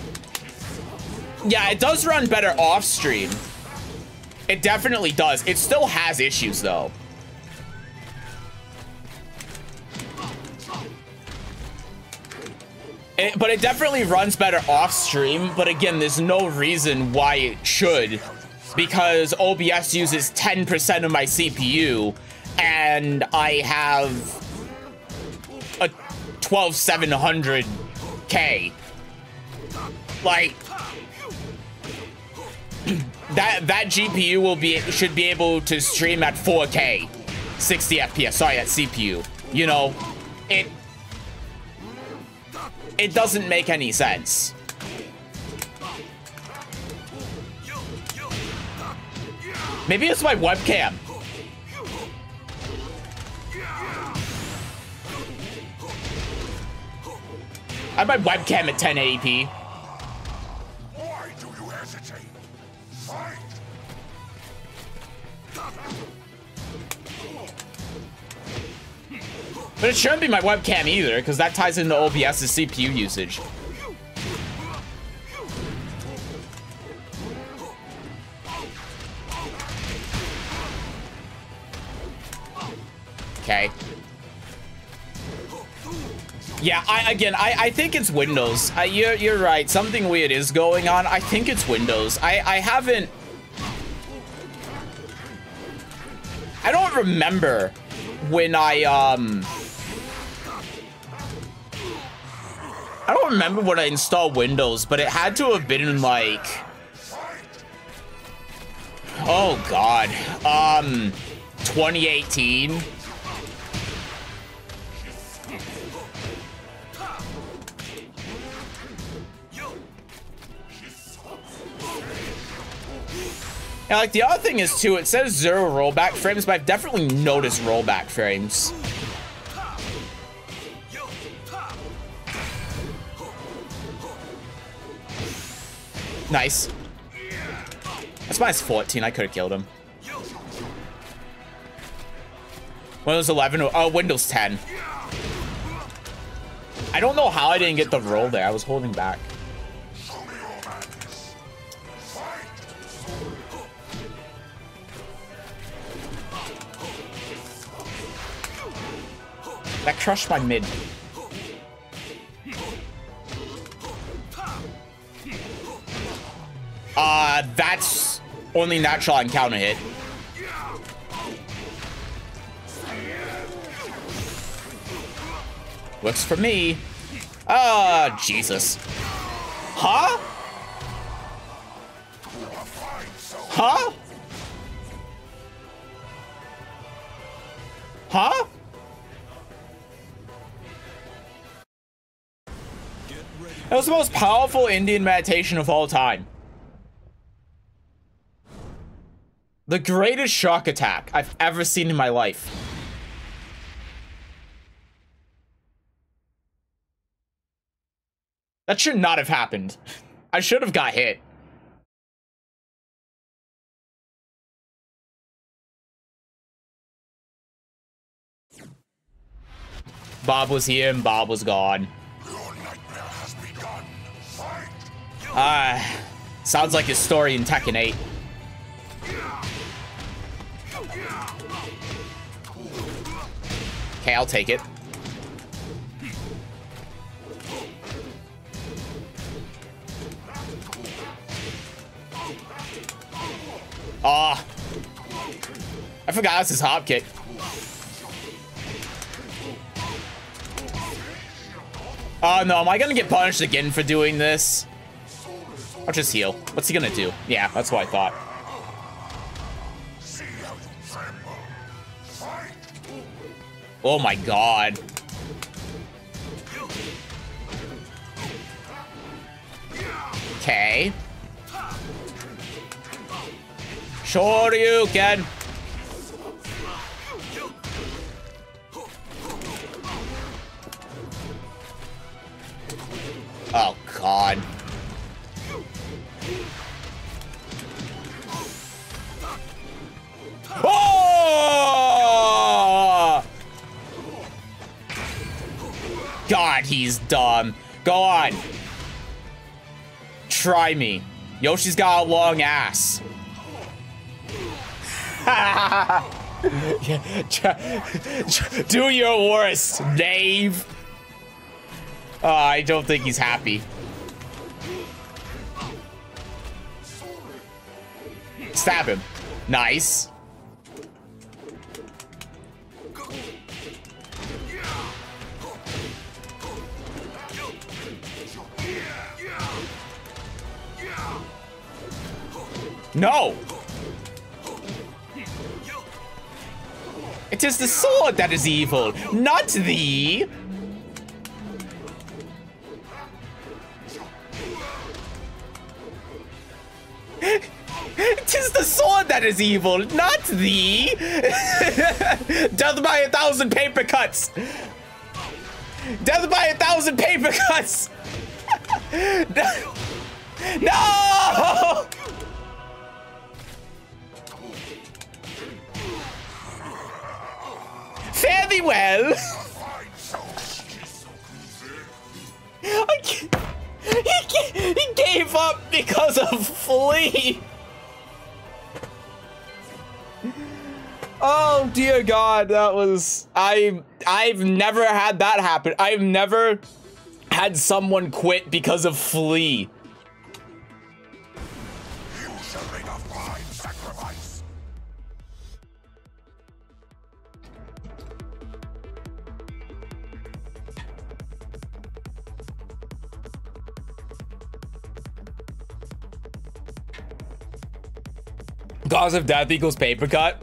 Yeah, it does run better off stream. It definitely does. It still has issues though. It, but it definitely runs better off stream. But again, there's no reason why it should because OBS uses 10% of my CPU and I have a 12700K. Like that that GPU will be should be able to stream at 4K, 60 FPS. Sorry, at CPU. You know, it it doesn't make any sense. Maybe it's my webcam. I have my webcam at 1080p. But it shouldn't be my webcam either, because that ties into OBS's CPU usage. Okay. Yeah, I again, I, I think it's Windows. I, you're, you're right. Something weird is going on. I think it's Windows. I, I haven't... I don't remember when I, um... I don't remember when I installed Windows, but it had to have been like... Oh, God. Um, 2018? And like the other thing is too, it says zero rollback frames, but I've definitely noticed rollback frames. Nice. That's minus 14. I could have killed him. Windows 11, oh, Windows 10. I don't know how I didn't get the roll there. I was holding back. That crushed my mid. Only natural Shot and counter hit. Works for me. Ah, oh, Jesus. Huh? Huh? Huh? That was the most powerful Indian meditation of all time. The greatest shock attack I've ever seen in my life. That should not have happened. I should have got hit. Bob was here and Bob was gone. Ah, sounds like his story in Tekken 8. Okay, I'll take it. Ah. I forgot that's his hop kick. Oh no, am I gonna get punished again for doing this? I'll just heal. What's he gonna do? Yeah, that's what I thought. Oh my god. Okay. Shoryuken. Oh god. God, he's dumb. Go on. Try me. Yoshi's got a long ass. Do your worst, Dave. Uh, I don't think he's happy. Stab him. Nice. No! It is the sword that is evil, not thee! Tis the sword that is evil, not thee! Death by a thousand paper cuts! Death by a thousand paper cuts! no! no! Fare thee well! He, he gave up because of Flea! Oh dear God, that was I. I've never had that happen. I've never had someone quit because of Flea. Cause of death equals paper cut.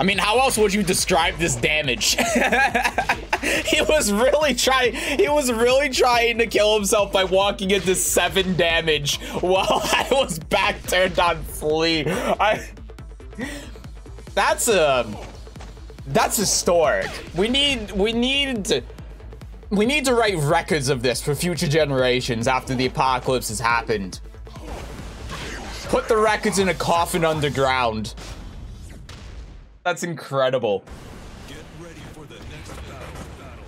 I mean, how else would you describe this damage? he was really trying. He was really trying to kill himself by walking into seven damage while I was back turned on Flea. I. That's um. That's historic. We need. We need. To, we need to write records of this for future generations after the apocalypse has happened. Put the records in a coffin underground. That's incredible. Battle. Battle.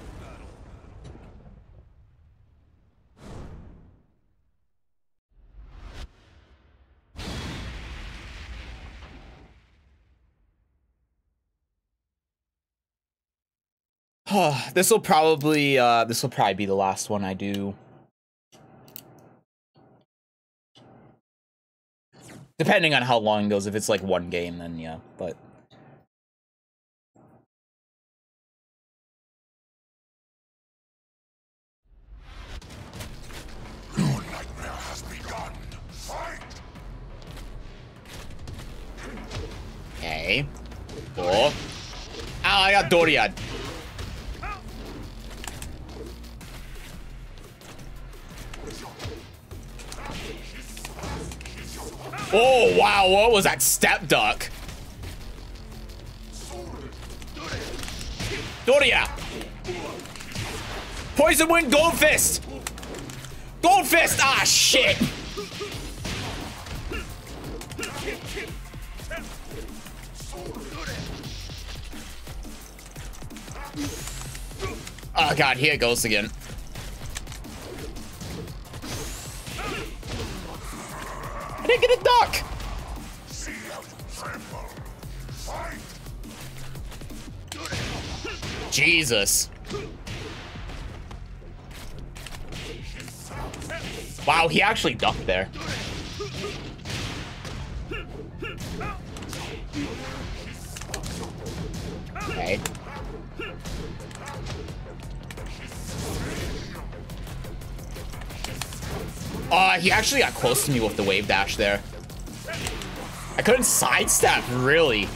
Battle. this will probably uh this will probably be the last one I do. Depending on how long it goes, if it's like one game, then yeah, but. Okay. four. Oh, I got Dorian. Oh, wow. What was that step duck? Doria! Poison Wind Gold Fist! Gold Fist! Ah, shit! Oh god, here it goes again. I didn't get a duck! Jesus. Wow, he actually ducked there. Okay. Uh, he actually got close to me with the wave dash there. I couldn't sidestep, really.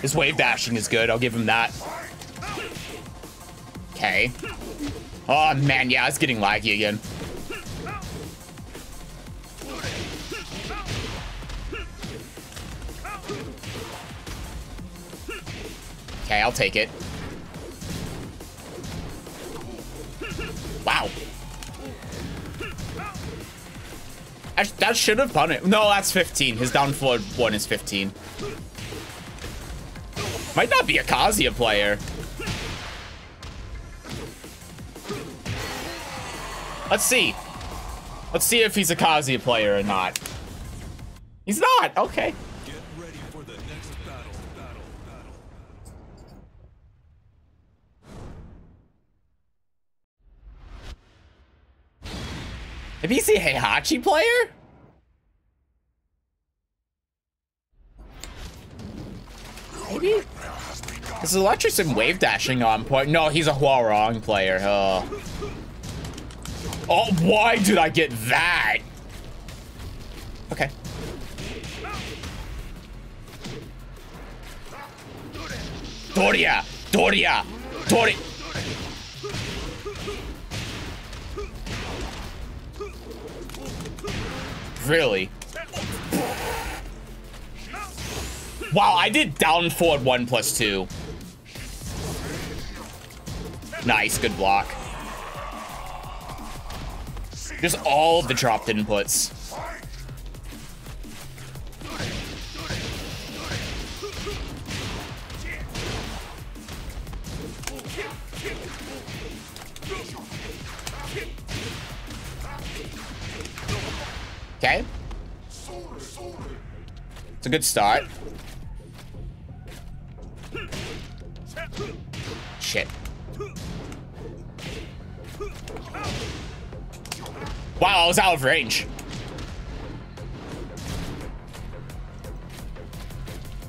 His wave dashing is good, I'll give him that. Okay. Oh, man, yeah, it's getting laggy again. Okay, I'll take it. Wow. That, should have punished. No, that's 15. His down forward one is 15. Might not be a Kazuya player. Let's see. Let's see if he's a Kazuya player or not. He's not. Okay. Maybe he's a Heihachi player? Maybe? Is Electric and Wave Dashing on point? No, he's a Hwoarang player. Oh. oh, why did I get that? Okay. Doria! Doria! Doria! Really? Wow, I did down forward one plus two. Nice, good block. Just all the dropped inputs. Okay. It's a good start. Shit. Wow, I was out of range.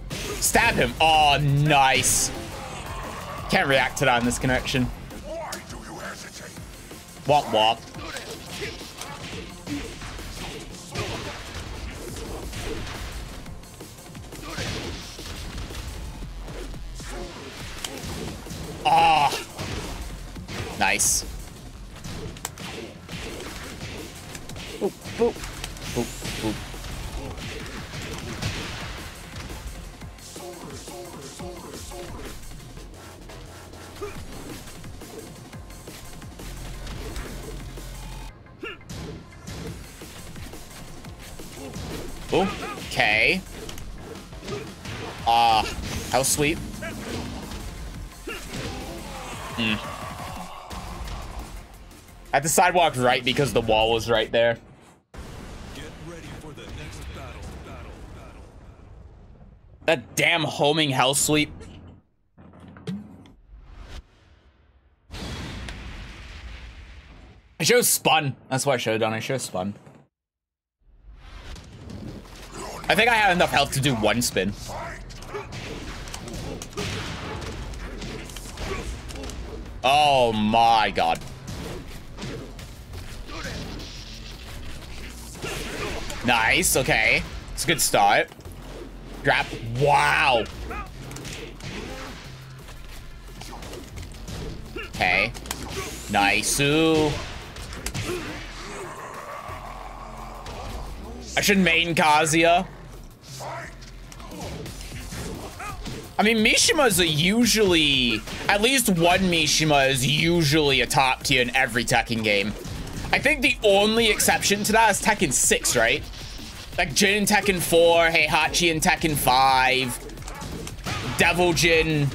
Stab him. Oh, nice. Can't react to that in this connection. Womp womp. Ah. Nice. Boop, boop. Boop, boop. Okay. Ah, how sweet. Hmm. At the sidewalk right because the wall was right there. Get ready for the next battle. Battle. Battle. That damn homing hell sweep. I should have spun. That's what I should have done. I should have spun. I think I had enough health to do one spin. Oh my god. Nice, okay. It's a good start. Grab. Wow. Okay. Nice. -oo. I should main Kazuya. I mean, Mishimas are usually, at least one Mishima is usually a top tier in every Tekken game. I think the only exception to that is Tekken 6, right? Like Jin in Tekken 4, Heihachi in Tekken 5, Devil Jin,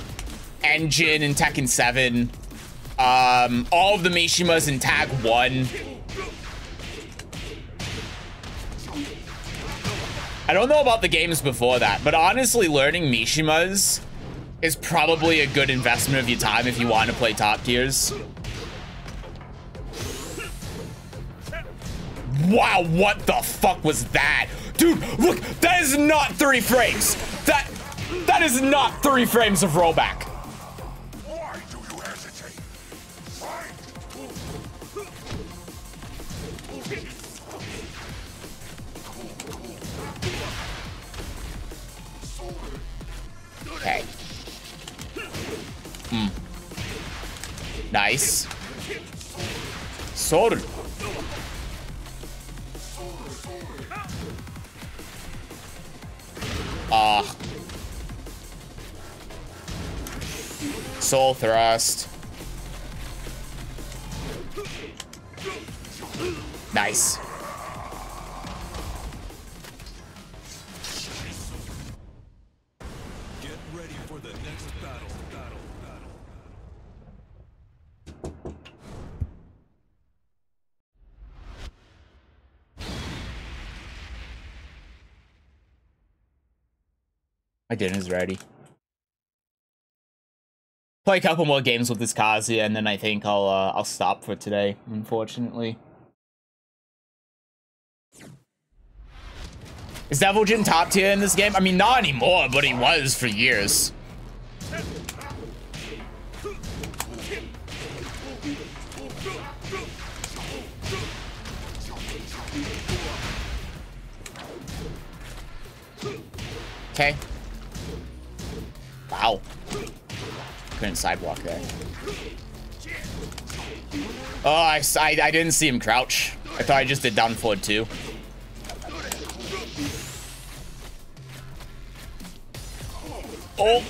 Engine in Tekken 7, um, all of the Mishimas in Tag 1. I don't know about the games before that, but honestly, learning Mishimas is probably a good investment of your time if you want to play top tiers. Wow, what the fuck was that? Dude, look, that is not three frames. That, that is not three frames of rollback. Okay. Hmm. Nice. Sword. Ah. Soul thrust. Nice. My dinner's ready. Play a couple more games with this Kazuya, and then I think I'll uh, I'll stop for today. Unfortunately. Is Devil Jin top tier in this game? I mean, not anymore, but he was for years. Okay. Wow. Couldn't sidewalk there. Oh, I I didn't see him crouch. I thought I just did down forward too. Oh.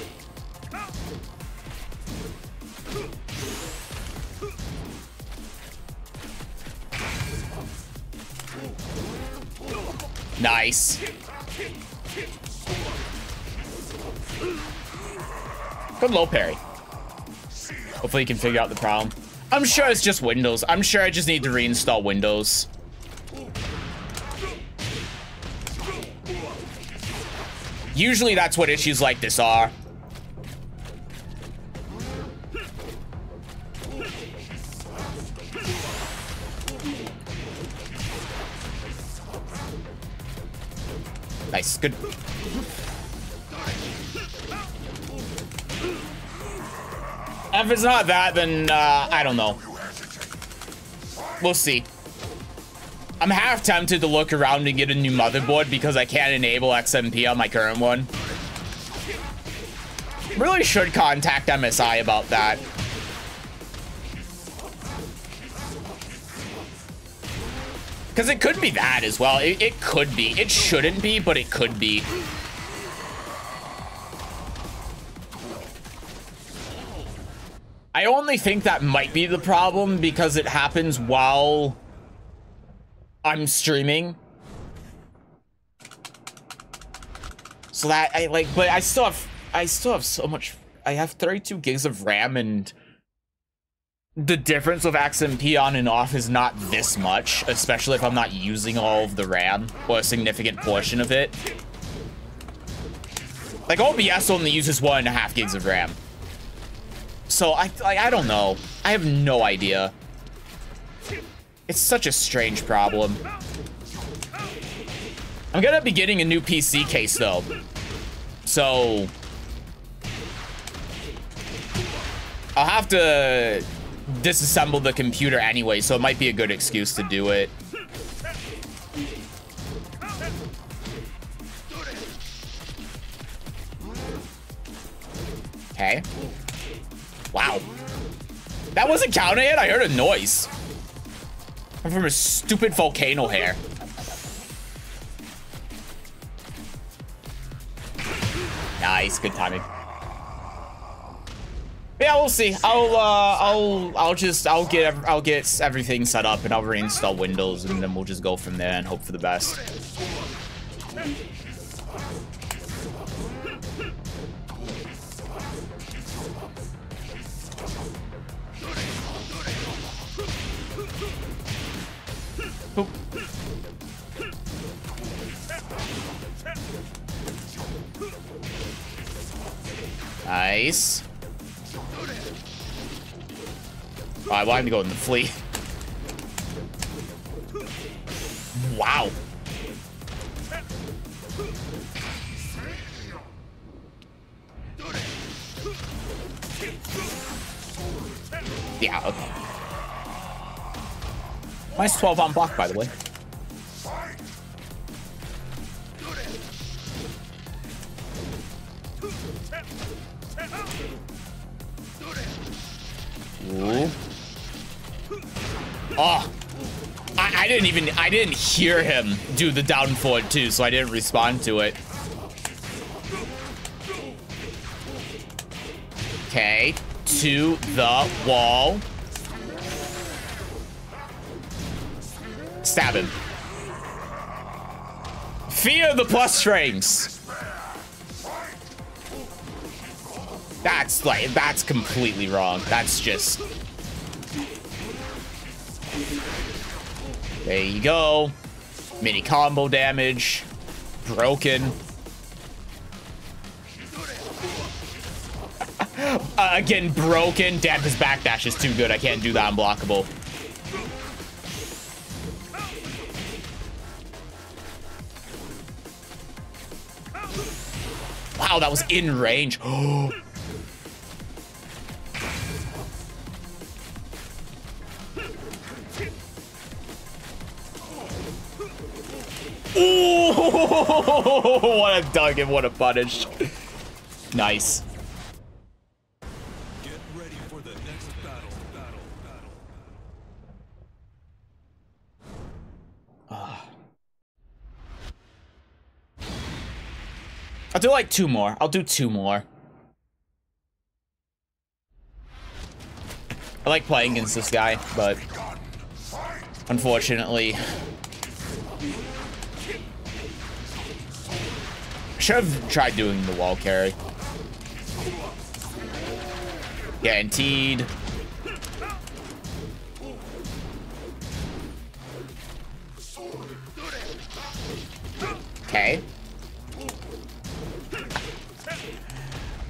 Nice. Good low parry. Hopefully you can figure out the problem. I'm sure it's just Windows. I'm sure I just need to reinstall Windows. Usually that's what issues like this are. Nice, good. If it's not that, then uh, I don't know. We'll see. I'm half tempted to look around and get a new motherboard because I can't enable XMP on my current one. Really should contact MSI about that. Because it could be that as well. It, it could be. It shouldn't be, but it could be. I only think that might be the problem because it happens while I'm streaming. So that I like, but I still have, I still have so much. I have 32 gigs of RAM and the difference of XMP on and off is not this much, especially if I'm not using all of the RAM or a significant portion of it. Like OBS only uses one and a half gigs of RAM. So I, I, I don't know. I have no idea. It's such a strange problem. I'm gonna be getting a new PC case though. So I'll have to disassemble the computer anyway, so it might be a good excuse to do it. Okay. That wasn't counting it? I heard a noise. I'm From a stupid volcano hair. Nice, good timing. Yeah, we'll see. I'll uh, I'll I'll just I'll get I'll get everything set up and I'll reinstall Windows and then we'll just go from there and hope for the best. Nice. Oh, I wanted to go in the fleet. Wow. Yeah, okay. Minus 12 on block, by the way. Didn't even, I didn't hear him do the down forward too, so I didn't respond to it. Okay, to the wall. Stab him. Fear the plus strings. That's like, that's completely wrong. That's just... There you go. Mini combo damage. Broken. uh, again, broken. Damn, his backdash is too good. I can't do that unblockable. Wow, that was in range. Ooh, what a dunk and what a punish. nice. Get ready for the next battle. Battle. Battle. I'll do like two more. I'll do two more. I like playing against this guy, but unfortunately, should have tried doing the wall carry. Guaranteed. Okay.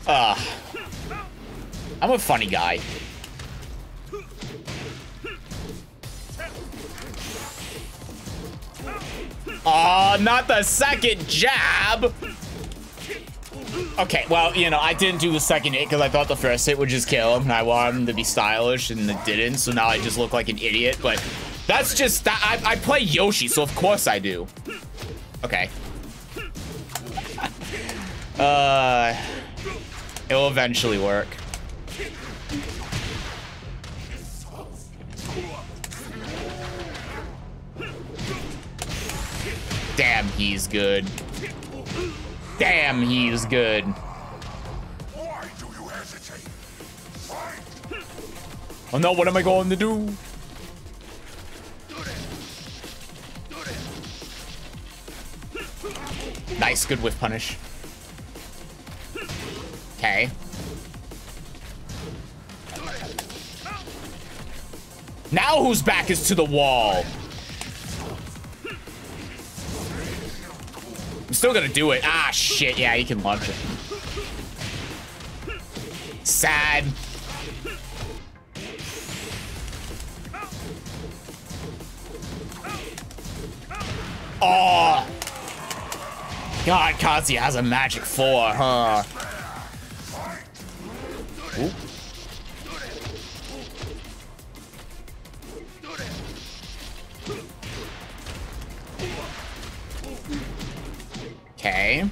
Uh, I'm a funny guy. Oh, not the second jab. Okay, well, you know, I didn't do the second hit because I thought the first hit would just kill him. And I wanted him to be stylish, and it didn't. So now I just look like an idiot. But that's just that. I, I play Yoshi, so of course I do. Okay. uh, it will eventually work. Damn, he's good. Damn, he's good. Why do you hesitate? Fight! Oh no, what am I going to do? Nice, good whiff punish. Okay. Now whose back is to the wall? I'm still gonna do it. Ah, shit. Yeah, you can launch it. Sad. Oh. God, Kazi has a magic four, huh? Ooh. Okay.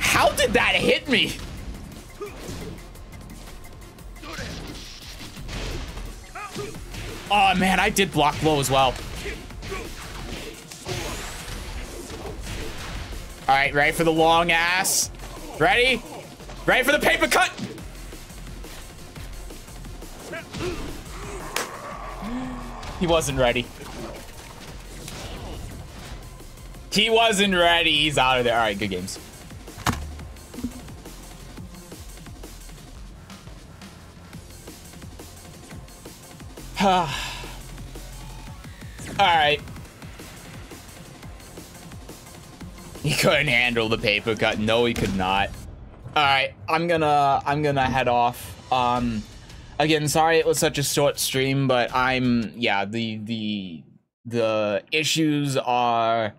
How did that hit me. Oh man, I did block low as well. All right, ready for the long ass? Ready? Ready for the paper cut? He wasn't ready. He wasn't ready. He's out of there. All right, good games. All right. He couldn't handle the paper cut. No, he could not. All right, I'm gonna I'm gonna head off. Um, again, sorry it was such a short stream, but I'm yeah the the the issues are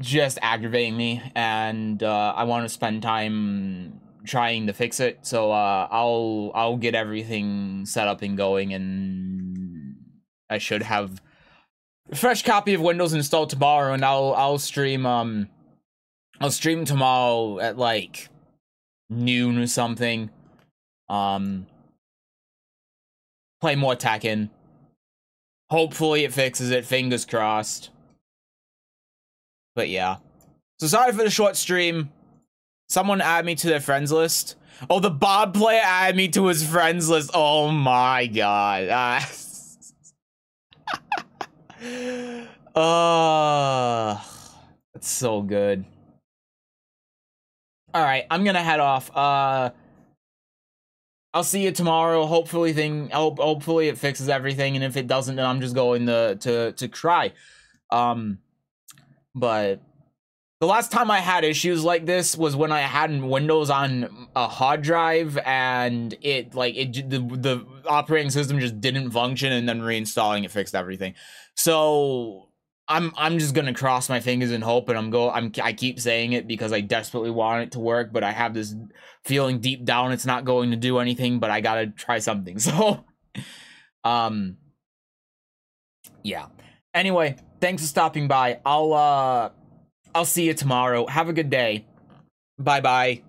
just aggravating me, and uh, I want to spend time trying to fix it. So uh, I'll I'll get everything set up and going, and I should have a fresh copy of Windows installed tomorrow, and I'll I'll stream um I'll stream tomorrow at like noon or something. Um, play more Tekken. Hopefully it fixes it. Fingers crossed. But yeah. So sorry for the short stream. Someone add me to their friends list. Oh, the Bob player add me to his friends list. Oh my god. Uh, that's so good. All right, I'm gonna head off. Uh, I'll see you tomorrow. Hopefully, thing. Hope, hopefully, it fixes everything. And if it doesn't, then I'm just going to to to cry. Um, but the last time I had issues like this was when I had Windows on a hard drive and it like it the the operating system just didn't function and then reinstalling it fixed everything. So I'm I'm just gonna cross my fingers and hope and I'm go I'm I keep saying it because I desperately want it to work, but I have this feeling deep down it's not going to do anything, but I gotta try something. So um yeah. Anyway, thanks for stopping by. I'll uh I'll see you tomorrow. Have a good day. Bye bye.